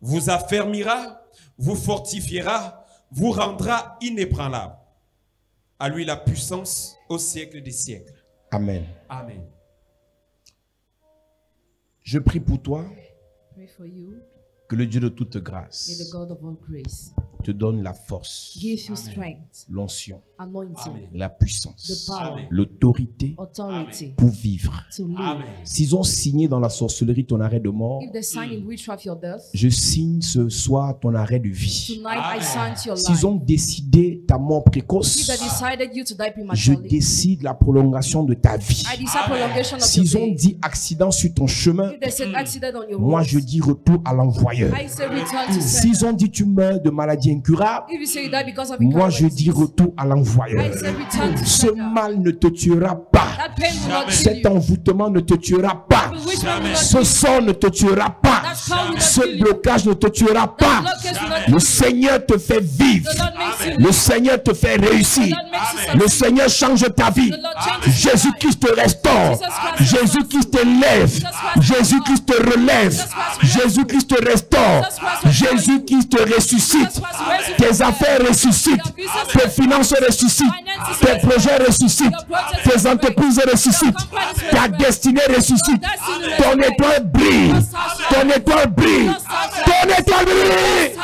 vous affermira, vous fortifiera, vous rendra inébranlable. À lui la puissance au siècle des siècles. Amen. Amen. Je prie pour toi Pray for you. que le Dieu de toute May the grâce God of all grace te donne la force, give you strength, l'onction, la puissance, l'autorité pour vivre. S'ils ont signé dans la sorcellerie ton arrêt de mort, death, je signe ce soir ton arrêt de vie. tonight I sign to your S'ils life. ont décidé ta mort précoce, je décide la prolongation de ta vie. S'ils ont dit accident sur ton chemin, your moi je dis retour à l'envoyeur. S'ils ont dit tu meurs de maladie incurable, If you say you die because of moi je dis retour à I Ce mal ne te tuera pas. Cet envoûtement ne te tuera pas. Ce sang ne te tuera pas. Ce kill you. blocage ne te tuera pas. Le. Seigneur te fait vivre. The Lord makes you Le live. Seigneur te fait The réussir. Le. Seigneur change ta vie. Jésus-Christ te restaure. Jésus-Christ te lève. Jésus-Christ te relève. Jésus-Christ te restaure. Jésus-Christ te ressuscite. Tes affaires ressuscitent. Tes finances ressuscitent. Tes projets ressuscitent. Tes entreprises ressuscitent. Ta destinée ressuscite. Ton étoile brille. Ton étoile brille. Ton étoile brille.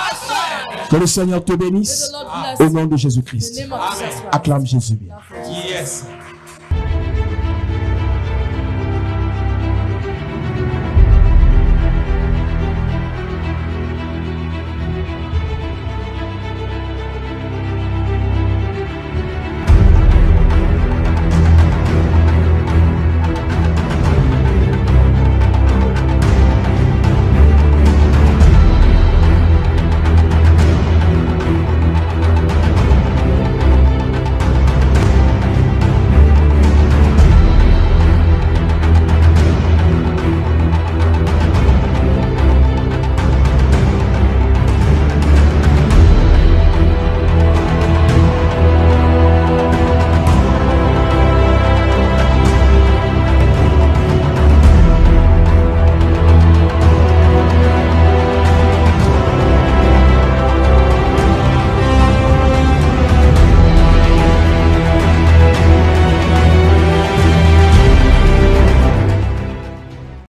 Que le Seigneur te bénisse. Au nom de Jésus-Christ. Acclame Jésus. Yes.